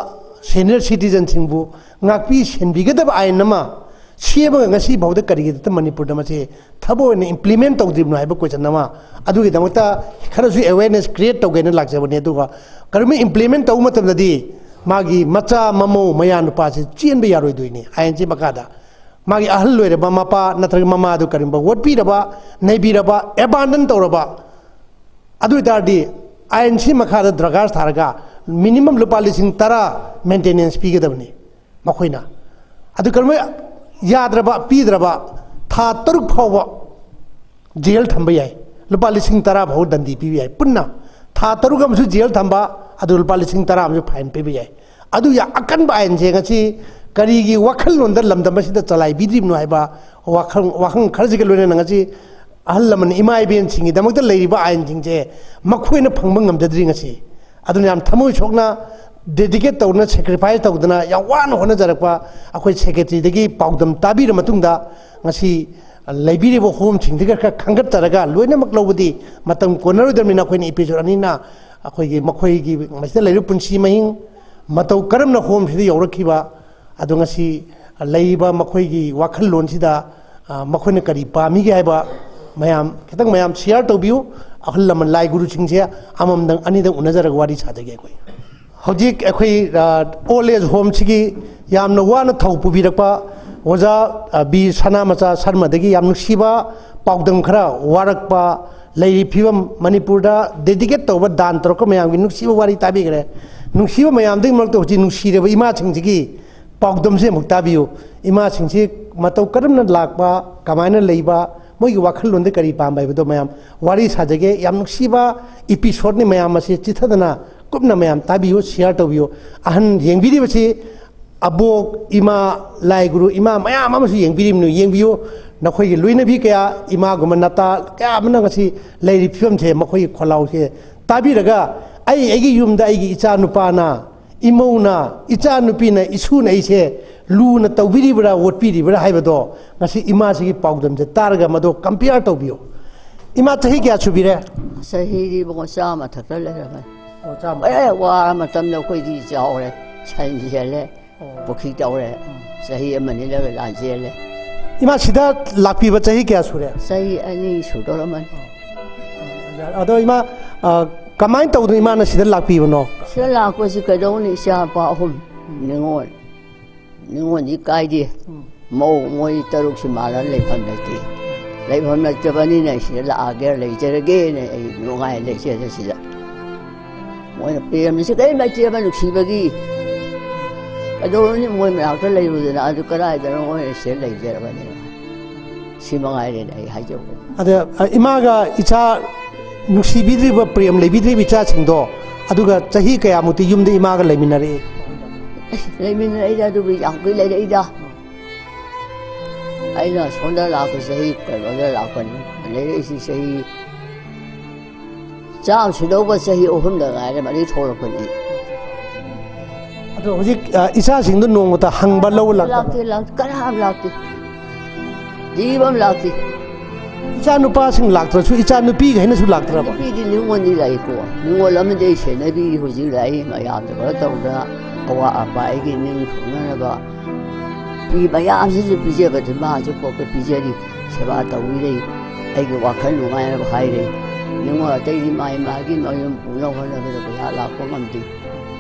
senior citizen singbu ngakpi senbigada ba ayin nama siema ngasi bawda karigi ta manipur da mase thabo ne implement tau dibnu haiba question nama adu gi damata khara su awareness create tau gaina lakse bani adu ga karmi implement tau matam da di magi macha mamo maya nupa se chien be yaroi doini ayin che makada magi ahal loi reba mapa nathra mama adu karimba what pi reba nei bi reba abandon tau reba adu tar di ayin che makada dragar tharga minimum lupa lising tara maintenance pi gedabni makoina adu karma yadraba pi draba ta turk p a w a jail tamba yai lupa lising tara bhaw dandi pi yai punna ta turu kam su jail tamba adu lupa lising tara am fine pi yai adu ya akan ba en jeng chi kari gi wakal lon da lamdam si da chalai bi dim no ai ba wakal wakal kharji ge lone nang chi ahal lam imai ben chingi damak t a lei ba anjing je makhoi na p a n g m a n g a m da dring chi थमु सोना dedicate तौर sacrifice तौदना होनाजरपा अखोई secretary पादम ताबीर लेबीब home Singh खर खंगतर लोनम लौबी कोनरदमी अखोन एपिसोड अनी अखोई पुनसी महिंग मतौ करम होम से यौरब अब मखोई वखल लोन करी पामीगे मैम खत मैम शेयर तौबू अखल लमन लाइ गुरु चिंसे अमम दंग अनि दंग उनजर वारी साजगे कोई। हजिक अखोई ओल एज होम सिगी याम न ओजा बी सना मचा शर्मा दगी, याम नुसिबा पाउदम खरा वारक पा लेरी डेडिकेट तौब दान तरक मयाम गी नुसिबा वारी ताबिगरे नुसिबा मयाम दंग इमा चिंजिगी पाउदम से मुक्ताबियो इमा चिंजि मतौ कमायन लेबा मोई वाखल करी पाबो मैं वारी साजगे नुसीब इपीसोड मैं से चिथदना कुपन मैं ताबू शेयर तौर अहन येंबीबसे अबोक इमा लाइ इमा मैम येंबीबू नखोई लुनबी क्या इमागुम नता क्या फिवमसे मखोई खोलाउसे ताबीरगा आई यूम इचानुपा इमौना इचानुपीना इसून ꯂꯨꯅ ꯇꯧꯕꯤꯔꯤꯕ꯭ꯔꯥ ꯑꯣꯠꯄꯤꯔꯤꯕ꯭ꯔꯥ ꯍꯥꯏꯕꯗோ ꯉꯁꯤ ꯏꯃꯥꯁꯤꯒꯤ ꯄꯥꯎꯗꯝꯁꯦ ꯇꯥꯔꯒ ꯃꯗꯣ ꯀꯝꯄꯤꯌꯥꯔ ꯇꯧꯕꯤꯌꯨ ꯏꯃꯥ ꯆꯍꯤ ꯀꯌꯥ ꯁꯨꯕꯤꯔꯦ ꯆꯍꯤꯗꯤ ꯕꯉꯣ ꯆꯥꯝꯃ ꯊꯛꯇ ꯂꯩꯔꯝꯃꯦ ꯑꯣ ꯆꯥꯝꯃ ꯑꯦ ꯋꯥꯔ ꯃꯇꯝꯗ ꯑꯩꯈꯣꯏꯗꯤ ꯆꯥꯎꯔꯦ ꯁꯟ ꯆꯦꯜꯂꯦ ꯄꯨꯈ꯭ꯔꯤ ꯇꯧꯔꯦ ꯆꯍꯤ ꯑꯃꯅꯤ ꯂꯩꯔ ꯂꯥꯟ ꯆꯦꯜꯂꯦ ꯏꯃꯥ ꯁꯤꯗ ꯂꯥꯛꯄꯤꯕ ꯆꯍꯤ ꯀꯌꯥ ꯁꯨꯔꯦ ꯆꯍꯤ ꯑꯅꯤ ꯁꯨꯗꯧꯔꯝꯃꯅꯤ ꯑꯗꯣ ꯏꯃꯥ ꯀꯃꯥꯏꯅ ꯇꯧꯗꯅ ꯏꯃꯥꯅ ꯁꯤꯗ ꯂꯥꯛꯄꯤꯕꯅꯣ ꯁꯤꯗ ꯂꯥꯛꯄꯁꯤ ꯀꯩꯗꯧꯅꯤ ꯏꯆꯥ ꯅꯨꯄꯥ ꯑꯍꯨꯝ ꯅꯤꯉꯣꯜ ꯅꯤꯉꯣꯜꯗꯤ ꯀꯥꯏꯗꯦ ꯃꯧ ꯃꯣꯏ ꯇꯔꯨꯛꯁꯤ ꯃꯥꯟꯅ ꯂꯩꯐꯝ ꯂꯩꯇꯦ ꯂꯩꯐꯝ ꯂꯩꯇꯕꯅꯤꯅ ꯁꯤꯗ ꯂꯥꯛꯑꯒꯦ ꯂꯩꯖꯔꯒꯦꯅ ꯑꯩ ꯅꯨꯡꯉꯥꯏ ꯂꯩꯖꯔꯦ ꯁꯤꯗ ꯃꯣꯏꯅ ꯄꯤꯔꯝꯃꯤꯁꯤ ꯀꯔꯤꯝ ꯂꯩꯇꯦꯕ ꯅꯨꯡꯁꯤꯕꯒꯤ ꯀꯩꯗꯧꯔꯅꯤ ꯃꯣꯏ ꯃꯅꯥꯛꯇ ꯂꯩꯔꯨꯗꯅ ꯑꯗꯨ ꯀꯗꯥꯏꯗꯅꯣ ꯃꯣꯏꯅ ꯁꯤꯗ ꯂꯩꯖꯔꯕꯅꯤꯅ ꯁꯤ ꯃꯉꯥꯏꯔꯦꯅ ꯑꯩ ꯍꯥꯏꯖꯕꯅꯤ ꯑꯗ ꯏꯃꯥꯒ ꯏꯆꯥ ꯅꯨꯡꯁꯤꯕꯤꯗ꯭ꯔꯤꯕ ꯄ꯭ꯔꯦꯝ ꯂꯩꯕꯤꯗ꯭ꯔꯤꯕ ꯏꯆꯥꯁꯤꯡꯗꯣ ꯑꯗꯨꯒ ꯆꯍꯤ ꯀꯌꯥꯃꯨꯛꯇꯤ ꯌꯨꯝꯗ ꯏꯃꯥꯒ ꯂꯩꯃꯤꯟꯅꯔꯛꯏ Lemin ayda dubi yakbi leda là Ayna sonda la ko sahi kalwada la ko leda isi sahi. Chang shido ko sahi ohum da ga ya mari thola ko ni. Ado hoji isa singdu nong ta hangba law la. Lakti sinh lâu lakti. Jibam lakti. Icha nupa sing laktra chu lâu nupi ga hena thì laktra ba. Nupi di ningwon ni lai ko. Ningwon lam de she na bi hoji lai ma yam da ko ta 我阿爸那个民族那个，枇杷呀，就是枇杷，就是嘛，就搞个枇杷的，吃完到屋里，那个我看到我那个孩的，因为我弟弟买买去买，布料回来给他拉裤子，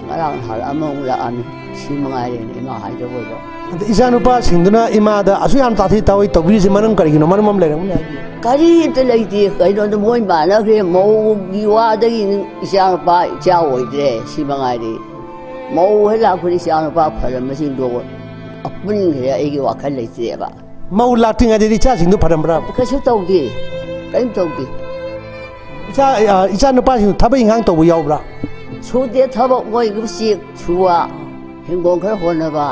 我讲他拉毛了，安尼，什么爱的，那孩子乖不？现在不怕，现在那，现在阿叔他们在这里，他们自己慢慢搞的，慢慢慢慢来的。搞一点来一点，搞一点，慢慢那个毛皮袜子，现在把现在有的，什么爱的。mau hela ku di siang pa pa le masing do apun ya igi wa kan le ti ba mau la tinga di cha sing do pa ram ram ka su tau gi kan tau gi cha cha no pa sing ta ba ing hang to bu yau bra su de ta ba wo igi si chu wa hin gong ka ho na ba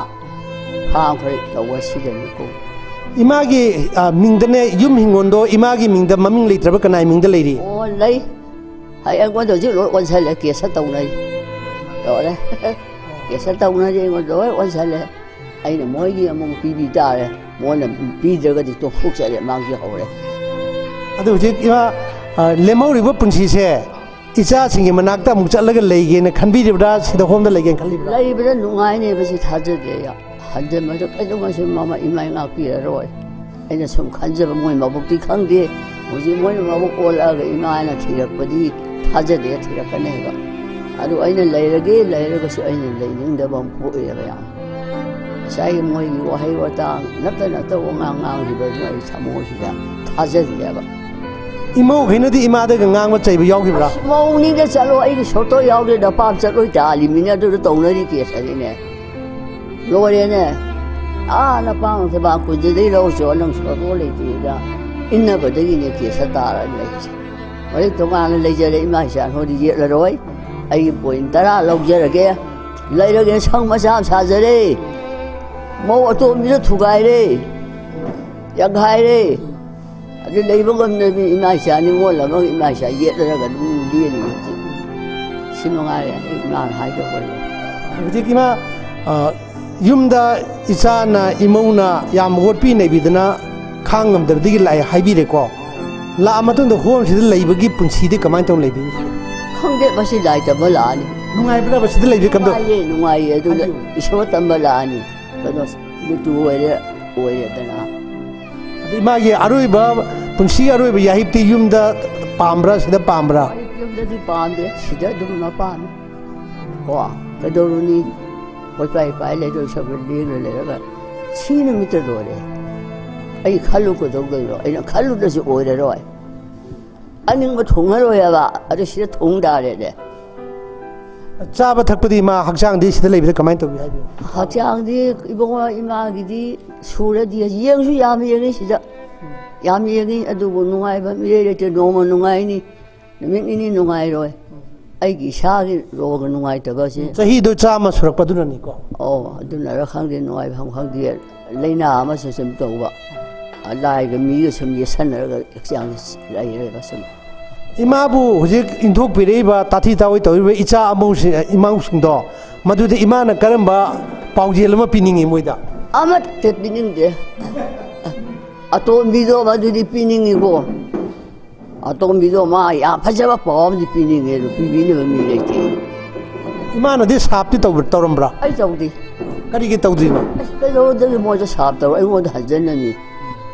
ha ka to wa si de ni ko imagi uh, mingdane yum hingondo imagi mingda maming leitraba kanai mingda leiri o lai hai anh quan đầu trước lỗi quan sai lại kia sát tàu này. Rồi đấy. 也是到那里，我在晚上嘞，哎呀，我一个梦比你大嘞，我那比这个的都好些嘞，蛮好嘞。啊，对，我这因为呃，连毛里不本事些，一家亲戚们拿到木家那个来源呢，看比的不大，其他方面来源看的不大。来不得弄哎呢，不是他这的呀，反正嘛就哎，我是妈妈一买那比的多，哎呀，从看这我妈不抵抗的，我就我妈不过那个一买那提了不的，他这的提了不那个。ꯑꯗꯨ ꯑꯩꯅ ꯂꯩꯔꯒꯦ ꯂꯩꯔꯒꯁꯨ ꯑꯩꯅ ꯂꯩꯅꯤꯡꯗꯕ ꯑꯃ ꯄꯣꯛꯑꯦꯕ ꯌꯥꯝ ꯉꯁꯥꯏꯒꯤ ꯃꯣꯏꯒꯤ ꯋꯥꯍꯩ ꯋꯥꯇꯥ ꯅꯠꯇ ꯅꯠꯇꯕ ꯉꯥꯡ ꯉꯥꯡꯈꯤꯕꯗꯨ ꯑꯩ ꯊꯃꯣꯏꯁꯤꯗ ꯊꯥꯖꯗꯦꯕ ꯏꯃꯧꯈꯩꯅꯗꯤ ꯏꯃꯥꯗꯒ ꯉꯥꯡꯕ ꯆꯩꯕ ꯌꯥꯎꯈꯤꯕ꯭ꯔꯥ ꯃꯧꯅꯤꯗ ꯆꯠꯂꯣ ꯑꯩꯒꯤ ꯁꯣꯇꯣ ꯌꯥꯎꯗꯦ ꯅꯄꯥꯝ ꯆꯠꯂꯣꯏ ꯇꯥꯜꯂꯤꯃꯤꯅ ꯑꯗꯨꯗ ꯇꯧꯅꯔꯤ ꯀꯦꯁ ꯑꯅꯤꯅꯦ ꯂꯣꯏꯔꯦꯅꯦ ꯑꯥ ꯅꯄꯥꯝ ꯊꯕꯥ ꯀꯨꯟꯗꯗꯒꯤ ꯂꯧꯔꯁꯨ ꯅꯪ ꯁꯣꯇꯣ ꯂꯩꯇꯦꯗ ꯏꯟꯅꯕꯗꯒꯤꯅꯦ ꯀꯦꯁ ꯇꯥꯔ ꯂꯩꯔꯤꯁꯦ ꯍꯧꯖꯤꯛ ꯇꯣꯉꯥꯟꯅ ꯂꯩꯖꯔꯦ ꯏꯃꯥ ꯏꯆꯥ ꯍꯣꯏꯗꯤ ꯌꯦꯠꯂꯔꯣꯏ ꯑꯩꯒꯤ ꯄꯣꯏꯟ ꯇꯔꯥ ꯂꯧꯖꯔꯒꯦ ꯂꯩꯔꯒꯦ ꯁꯪ ꯃꯆꯥ ꯑꯃ ꯁꯥꯖꯔꯦ ꯃꯧ ꯑꯇꯣꯝꯕꯤꯗ ꯊꯨꯒꯥꯏꯔꯦ ꯌꯥꯡꯈꯥꯏꯔꯦ ꯑꯗꯨ ꯂꯩꯕ ꯉꯝꯗꯕꯤ ꯏꯃꯥ ꯏꯆꯥ ꯅꯤꯉꯣꯜ ꯑꯃꯒ ꯏꯃꯥ ꯏꯆꯥ ꯌꯦꯠꯂꯔꯒ ꯑꯗꯨꯝ ꯂꯦꯜꯂꯤ ꯍꯧꯖꯤꯛ ꯁꯤ ꯃꯉꯥꯏꯔꯦ ꯑꯩ ꯏꯃꯥꯅ ꯍꯥꯏꯗꯧꯕ ꯍꯧꯖꯤꯛ ꯏꯃꯥ ꯑ, ꯌꯨꯝꯗ ꯏꯆꯥꯅ ꯏꯃꯧꯅ ꯌꯥꯝ ꯑꯣꯠꯄꯤ ꯅꯩꯕꯤꯗꯅ ꯈꯥꯡ ꯉꯝꯗꯕꯗꯒꯤ ꯂꯥꯛꯑꯦ ꯍꯥꯏꯕꯤꯔꯦꯀꯣ ꯂꯥꯛꯑ ꯃꯇꯨꯡꯗ ꯍꯣꯝꯁꯤꯗ ꯂꯩꯕꯒꯤ ꯄꯨꯟꯁꯤꯗꯤ ꯀꯃꯥꯏꯅ ꯇꯧꯅ ꯂꯩꯕꯤꯔꯤ Hindi, masilay ta balaan eh. Nungay pala, basta dilay bikam do. Nungay, nungay. Ito, isot ang balaan eh. Kanos, dito uwaya, uwaya ta na. At ima, ya, aroy ba, punsi aroy ba, yahip ti yung da pambra, sida pambra. Yung da ti pambra, sida dum na pan. Kwa, kadoro ni, kutay pa, ilay do sa bandino, ilay do ka. Sino mito do, ilay? Ay, kalu ko do, ilay. Ay, kalu na si uwaya do, ilay. 아니 뭐 통화로 해봐 아저씨를 통다 그래 짜바 탁부디 이마 학장디 시들 레비들 가만히 또 비하죠 학장디 이봉아 이마기디 수레디 영수 야미 영이 시다 야미 영이 아두고 농아이 밤 이래 때 너무 농아이니 민이니 농아이로 아이기 샤기 로가 농아이 더가시 저희도 짜마 수락받으라니까 어 아두나라 항디 농아이 밤 항디 레이나 아마 좀 도와 来个米有什么也生了个这样来一个什么。imabu hujik induk pireba tathi tawai tawirbe icha amu imau singdo. Madude imana karamba paujelma piningi moida amat te piningde atom bido madude piningi go atom bido ma ya phajaba pawam di piningi ru pibini ba mi lete imana de sapti tawir tawrambra ai tawdi? Kari ki tawdi ma ai tawdi mo ja sap tawai mo da hajanani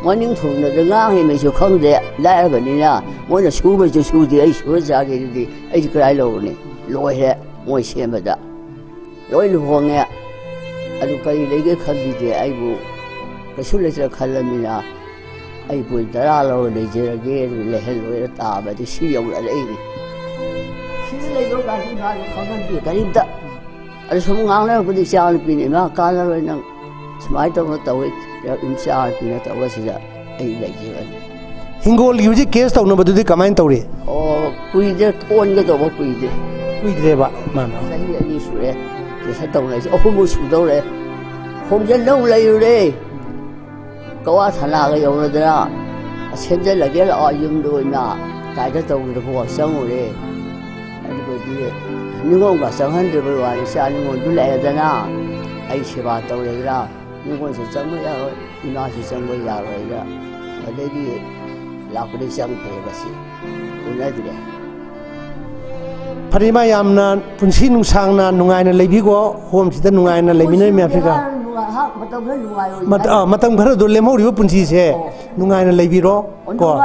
我领土那个俺还没去控制，来了个人啊，我那手边就手我，哎，说啥的的，哎，就个来了呢，落下我先不得，落下就慌呀，啊，就把那个看不见，哎不，可出来就看了没啊，哎不，得拉了我那些那个，我些落下打吧，就使用了嘞，使了有干什我？看看别的，啊，从俺那不就下了兵的嘛，干了那弄。ꯁꯨꯃꯥꯏꯅ ꯇꯧꯅ ꯇꯧꯋꯤ ꯏꯆꯥ ꯅꯨꯄꯤꯅ ꯇꯧꯕꯁꯤꯗ ꯑꯩ ꯂꯩꯖꯔꯅꯤ ꯍꯤꯡꯒꯣꯜꯒꯤ ꯍꯧꯖꯤꯛ case ꯇꯧꯅꯕꯗꯨꯗꯤ ꯀꯃꯥꯏꯅ ꯇꯧꯔꯤ ꯑꯣ ꯀꯨꯏꯗ꯭ꯔꯦ ꯑꯣꯟꯒꯗꯧꯕ ꯀꯨꯏꯗ꯭ꯔꯦ ꯀꯨꯏꯗ꯭ꯔꯦꯕ ꯃꯥꯅ ꯆꯍꯤ ꯑꯅꯤ ꯁꯨꯔꯦ ꯀꯦꯁꯟ ꯇꯧꯅꯔꯤꯁꯦ ꯑꯍꯨꯝꯃꯨꯛ ꯁꯨꯗꯧꯔꯦ ꯍꯣꯡꯖꯤꯜꯂꯧ ꯂꯩꯔꯨꯔꯦ ꯀꯋꯥ ꯊꯅꯥꯒ ꯌꯧꯔꯗꯅ ꯁꯦꯝꯖꯤꯜꯂꯒꯦ ꯂꯥꯛꯑꯣ ꯌꯨꯝꯗ ꯑꯣꯏꯅ ꯀꯥꯏꯗ ꯇꯧꯒꯗꯕꯣ ꯆꯪꯉꯨꯔꯦ ꯑꯗꯨꯒꯗꯤ ꯅꯤꯉꯣꯜꯒ ꯆꯪꯍꯟꯗ꯭ꯔꯤꯕ ꯋꯥꯅꯤ ꯏꯆꯥ ꯅꯤꯉꯣꯜꯗꯨ ꯂꯩꯔꯗꯅ ꯑꯩ ꯁꯦꯕꯥ ꯇꯧꯔꯦꯗꯅ 如果是这么样，你那是怎么样来着？我这里拉不得相配个是，我那这里。 파리마 얌나 분시 웅상나 웅아이나 레비고 홈시다 웅아이나 레미나 미아프리카 마탐 가라 돌레 모리오 분시세 웅아이나 레비로 고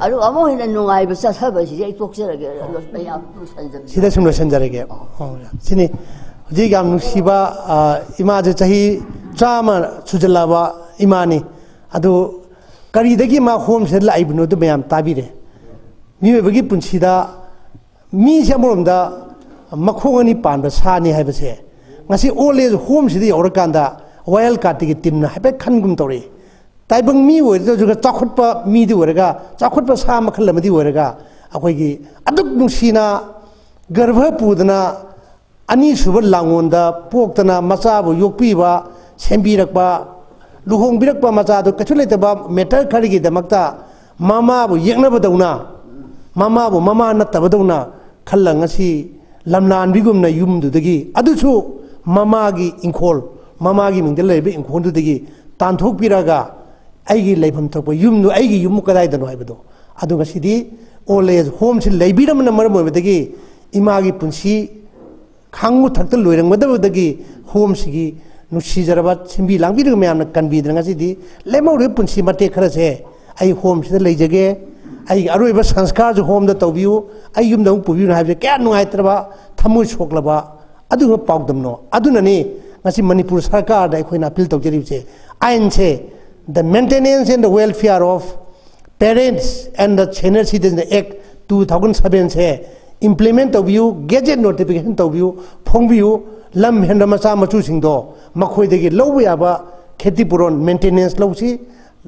아루 아모이나 웅아이 비싸 사버시 이 독서라게 로스베야 로산자 시다 심로 산자라게 어 신이 ꯍꯧꯖꯤꯛ ꯌꯥꯝ ꯅꯨꯡꯁꯤꯕ ꯏꯃꯥꯁꯦ ꯆꯍꯤ ꯆꯥꯝꯃ ꯁꯨꯖꯜꯂꯕ ꯏꯃꯥꯅꯤ ꯑꯗꯨ ꯀꯔꯤꯗꯒꯤ ꯃꯥ ꯍꯣꯝꯁꯤꯗ ꯂꯥꯛꯏꯕꯅꯣ ꯑꯗꯨ ꯃꯌꯥꯝ ꯇꯥꯕꯤꯔꯦ ꯃꯤꯑꯣꯏꯕꯒꯤ ꯄꯨꯟꯁꯤꯗ ꯃꯤꯁꯦ ꯑꯃꯔꯣꯝꯗ ꯃꯈꯣꯡ ꯑꯅꯤ ꯄꯥꯟꯕ ꯁꯥꯅꯤ ꯍꯥꯏꯕꯁꯦ ꯉꯁꯤ ꯑꯣꯜ ꯑꯦꯖ ꯍꯣꯝꯁꯤꯗ ꯌꯧꯔꯀꯥꯟꯗ ꯋꯥꯌꯦꯜ ꯀꯥꯔꯠꯇꯒꯤ ꯇꯤꯝꯅ ꯍꯥꯏꯐꯦꯠ ꯈꯟꯒꯨꯝ ꯇꯧꯔꯛꯏ ꯇꯥꯏꯕꯪ ꯃꯤ ꯑꯣꯏꯔꯒꯁꯨ ꯆꯥꯎꯈꯠꯄ ꯃꯤꯗꯤ ꯑꯣꯏꯔꯒ ꯆꯥꯎꯈꯠꯄ ꯁꯥ ꯃꯈꯜ ꯑꯃꯗꯤ ꯑꯣꯏꯔꯒ ꯑꯩꯈꯣꯏꯒꯤ ꯑꯗꯨꯛ ꯅꯨꯡꯁꯤꯅ ꯒꯔꯚ ꯄꯨꯗꯅ ꯑꯅꯤꯁꯨꯕ ꯂꯥꯡꯉꯣꯟꯗ ꯄꯣꯛꯇꯅ ꯃꯆꯥꯕꯨ ꯌꯣꯛꯄꯤꯕ ꯁꯦꯝꯕꯤꯔꯛꯄ ꯂꯨꯍꯣꯡꯕꯤꯔꯛꯄ ꯃꯆꯥꯗꯨ ꯀꯩꯁꯨ ꯂꯩꯇꯕ ꯃꯦꯇꯔ ꯈꯔꯒꯤꯗꯃꯛꯇ ꯃꯃꯥꯕꯨ ꯌꯦꯛꯅꯕꯗꯧꯅ ꯃꯃꯥꯕꯨ ꯃꯃꯥ ꯅꯠꯇꯕꯗꯧꯅ ꯈꯜꯂ ꯉꯁꯤ ꯂꯝꯂꯥꯟꯕꯤꯒꯨꯝꯅ ꯌꯨꯝꯗꯨꯗꯒꯤ ꯑꯗꯨꯁꯨ ꯃꯃꯥꯒꯤ ꯏꯪꯈꯣꯜ ꯃꯃꯥꯒꯤ ꯃꯤꯡꯗ ꯂꯩꯔꯤꯕ ꯏꯪꯈꯣꯜꯗꯨꯗꯒꯤ ꯇꯥꯟꯊꯣꯛꯄꯤꯔꯒ ꯑꯩꯒꯤ ꯂꯩꯐꯝ ꯊꯣꯛꯄ ꯌꯨꯝꯗꯨ ꯑꯩꯒꯤ ꯌꯨꯝꯀꯗꯥꯏꯗꯅꯣ ꯍꯥꯏꯕꯗꯣ ꯑꯗꯨ ꯉꯁꯤꯗꯤ ꯑꯣꯜ ꯍꯣꯝꯁꯤ ꯂꯩꯕꯤꯔꯝꯕꯅ ꯃꯔꯝ ꯑꯣꯏꯕꯗꯒꯤ ꯏꯃꯥꯒꯤ ꯄꯨꯟꯁꯤ leibiramna maram oibadagi imagi punsi khangmu thakta loirangmadabadagi home sigi nusijaraba simbi langbirga mayamna kanbidra ngasidi lemawre punsi mate khara se ai home sida leijage ai aroiba sanskar jo home da tawbiu ai yum dang pubiu na haibje kya nungai traba thamu soklaba adu nga paudamno adu nani ngasi manipur sarkar da khoina appeal tawjeri che ain che the maintenance and the welfare of parents and the senior citizens act 2007 se implement tawbiu gazette notification tawbiu phongbiu lam hendra macha machu singdo makhoi degi lobu yaba kheti puron maintenance lawsi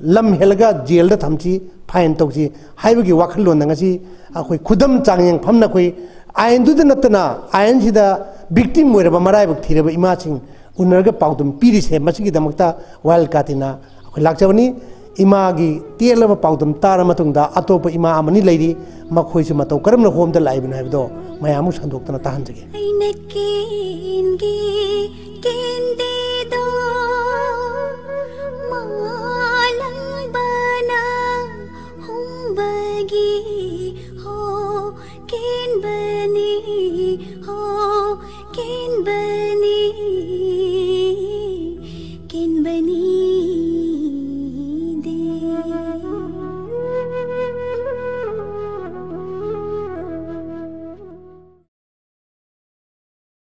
lam helga jail da thamchi fine tawsi haibagi wakhal lon ngasi akhoi khudam changyang phamna khoi ain du natna ain sida victim moiraba marai bak thiraba ima sing unarga paudum piri se masigi damakta wild katina akhoi lakjawani ꯏꯃꯥꯒꯤ ꯇꯦꯜꯂꯕ ꯄꯥꯎꯗꯝ ꯇꯥꯔ ꯃꯇꯨꯡꯗ ꯑꯇꯣꯞꯄ ꯏꯃꯥ ꯑꯃꯅꯤ ꯂꯩꯔꯤ ꯃꯈꯣꯏꯁꯨ ꯃꯇꯧ ꯀꯔꯝꯅ ꯍꯣꯝꯗ ꯂꯥꯛꯏꯕꯅꯣ ꯍꯥꯏꯕꯗꯣ ꯃꯌꯥꯝꯃꯨꯛ ꯁꯟꯗꯣꯛꯇꯅ ꯇꯥꯍꯟꯖꯒꯦ Kenbani, oh, Kenbani.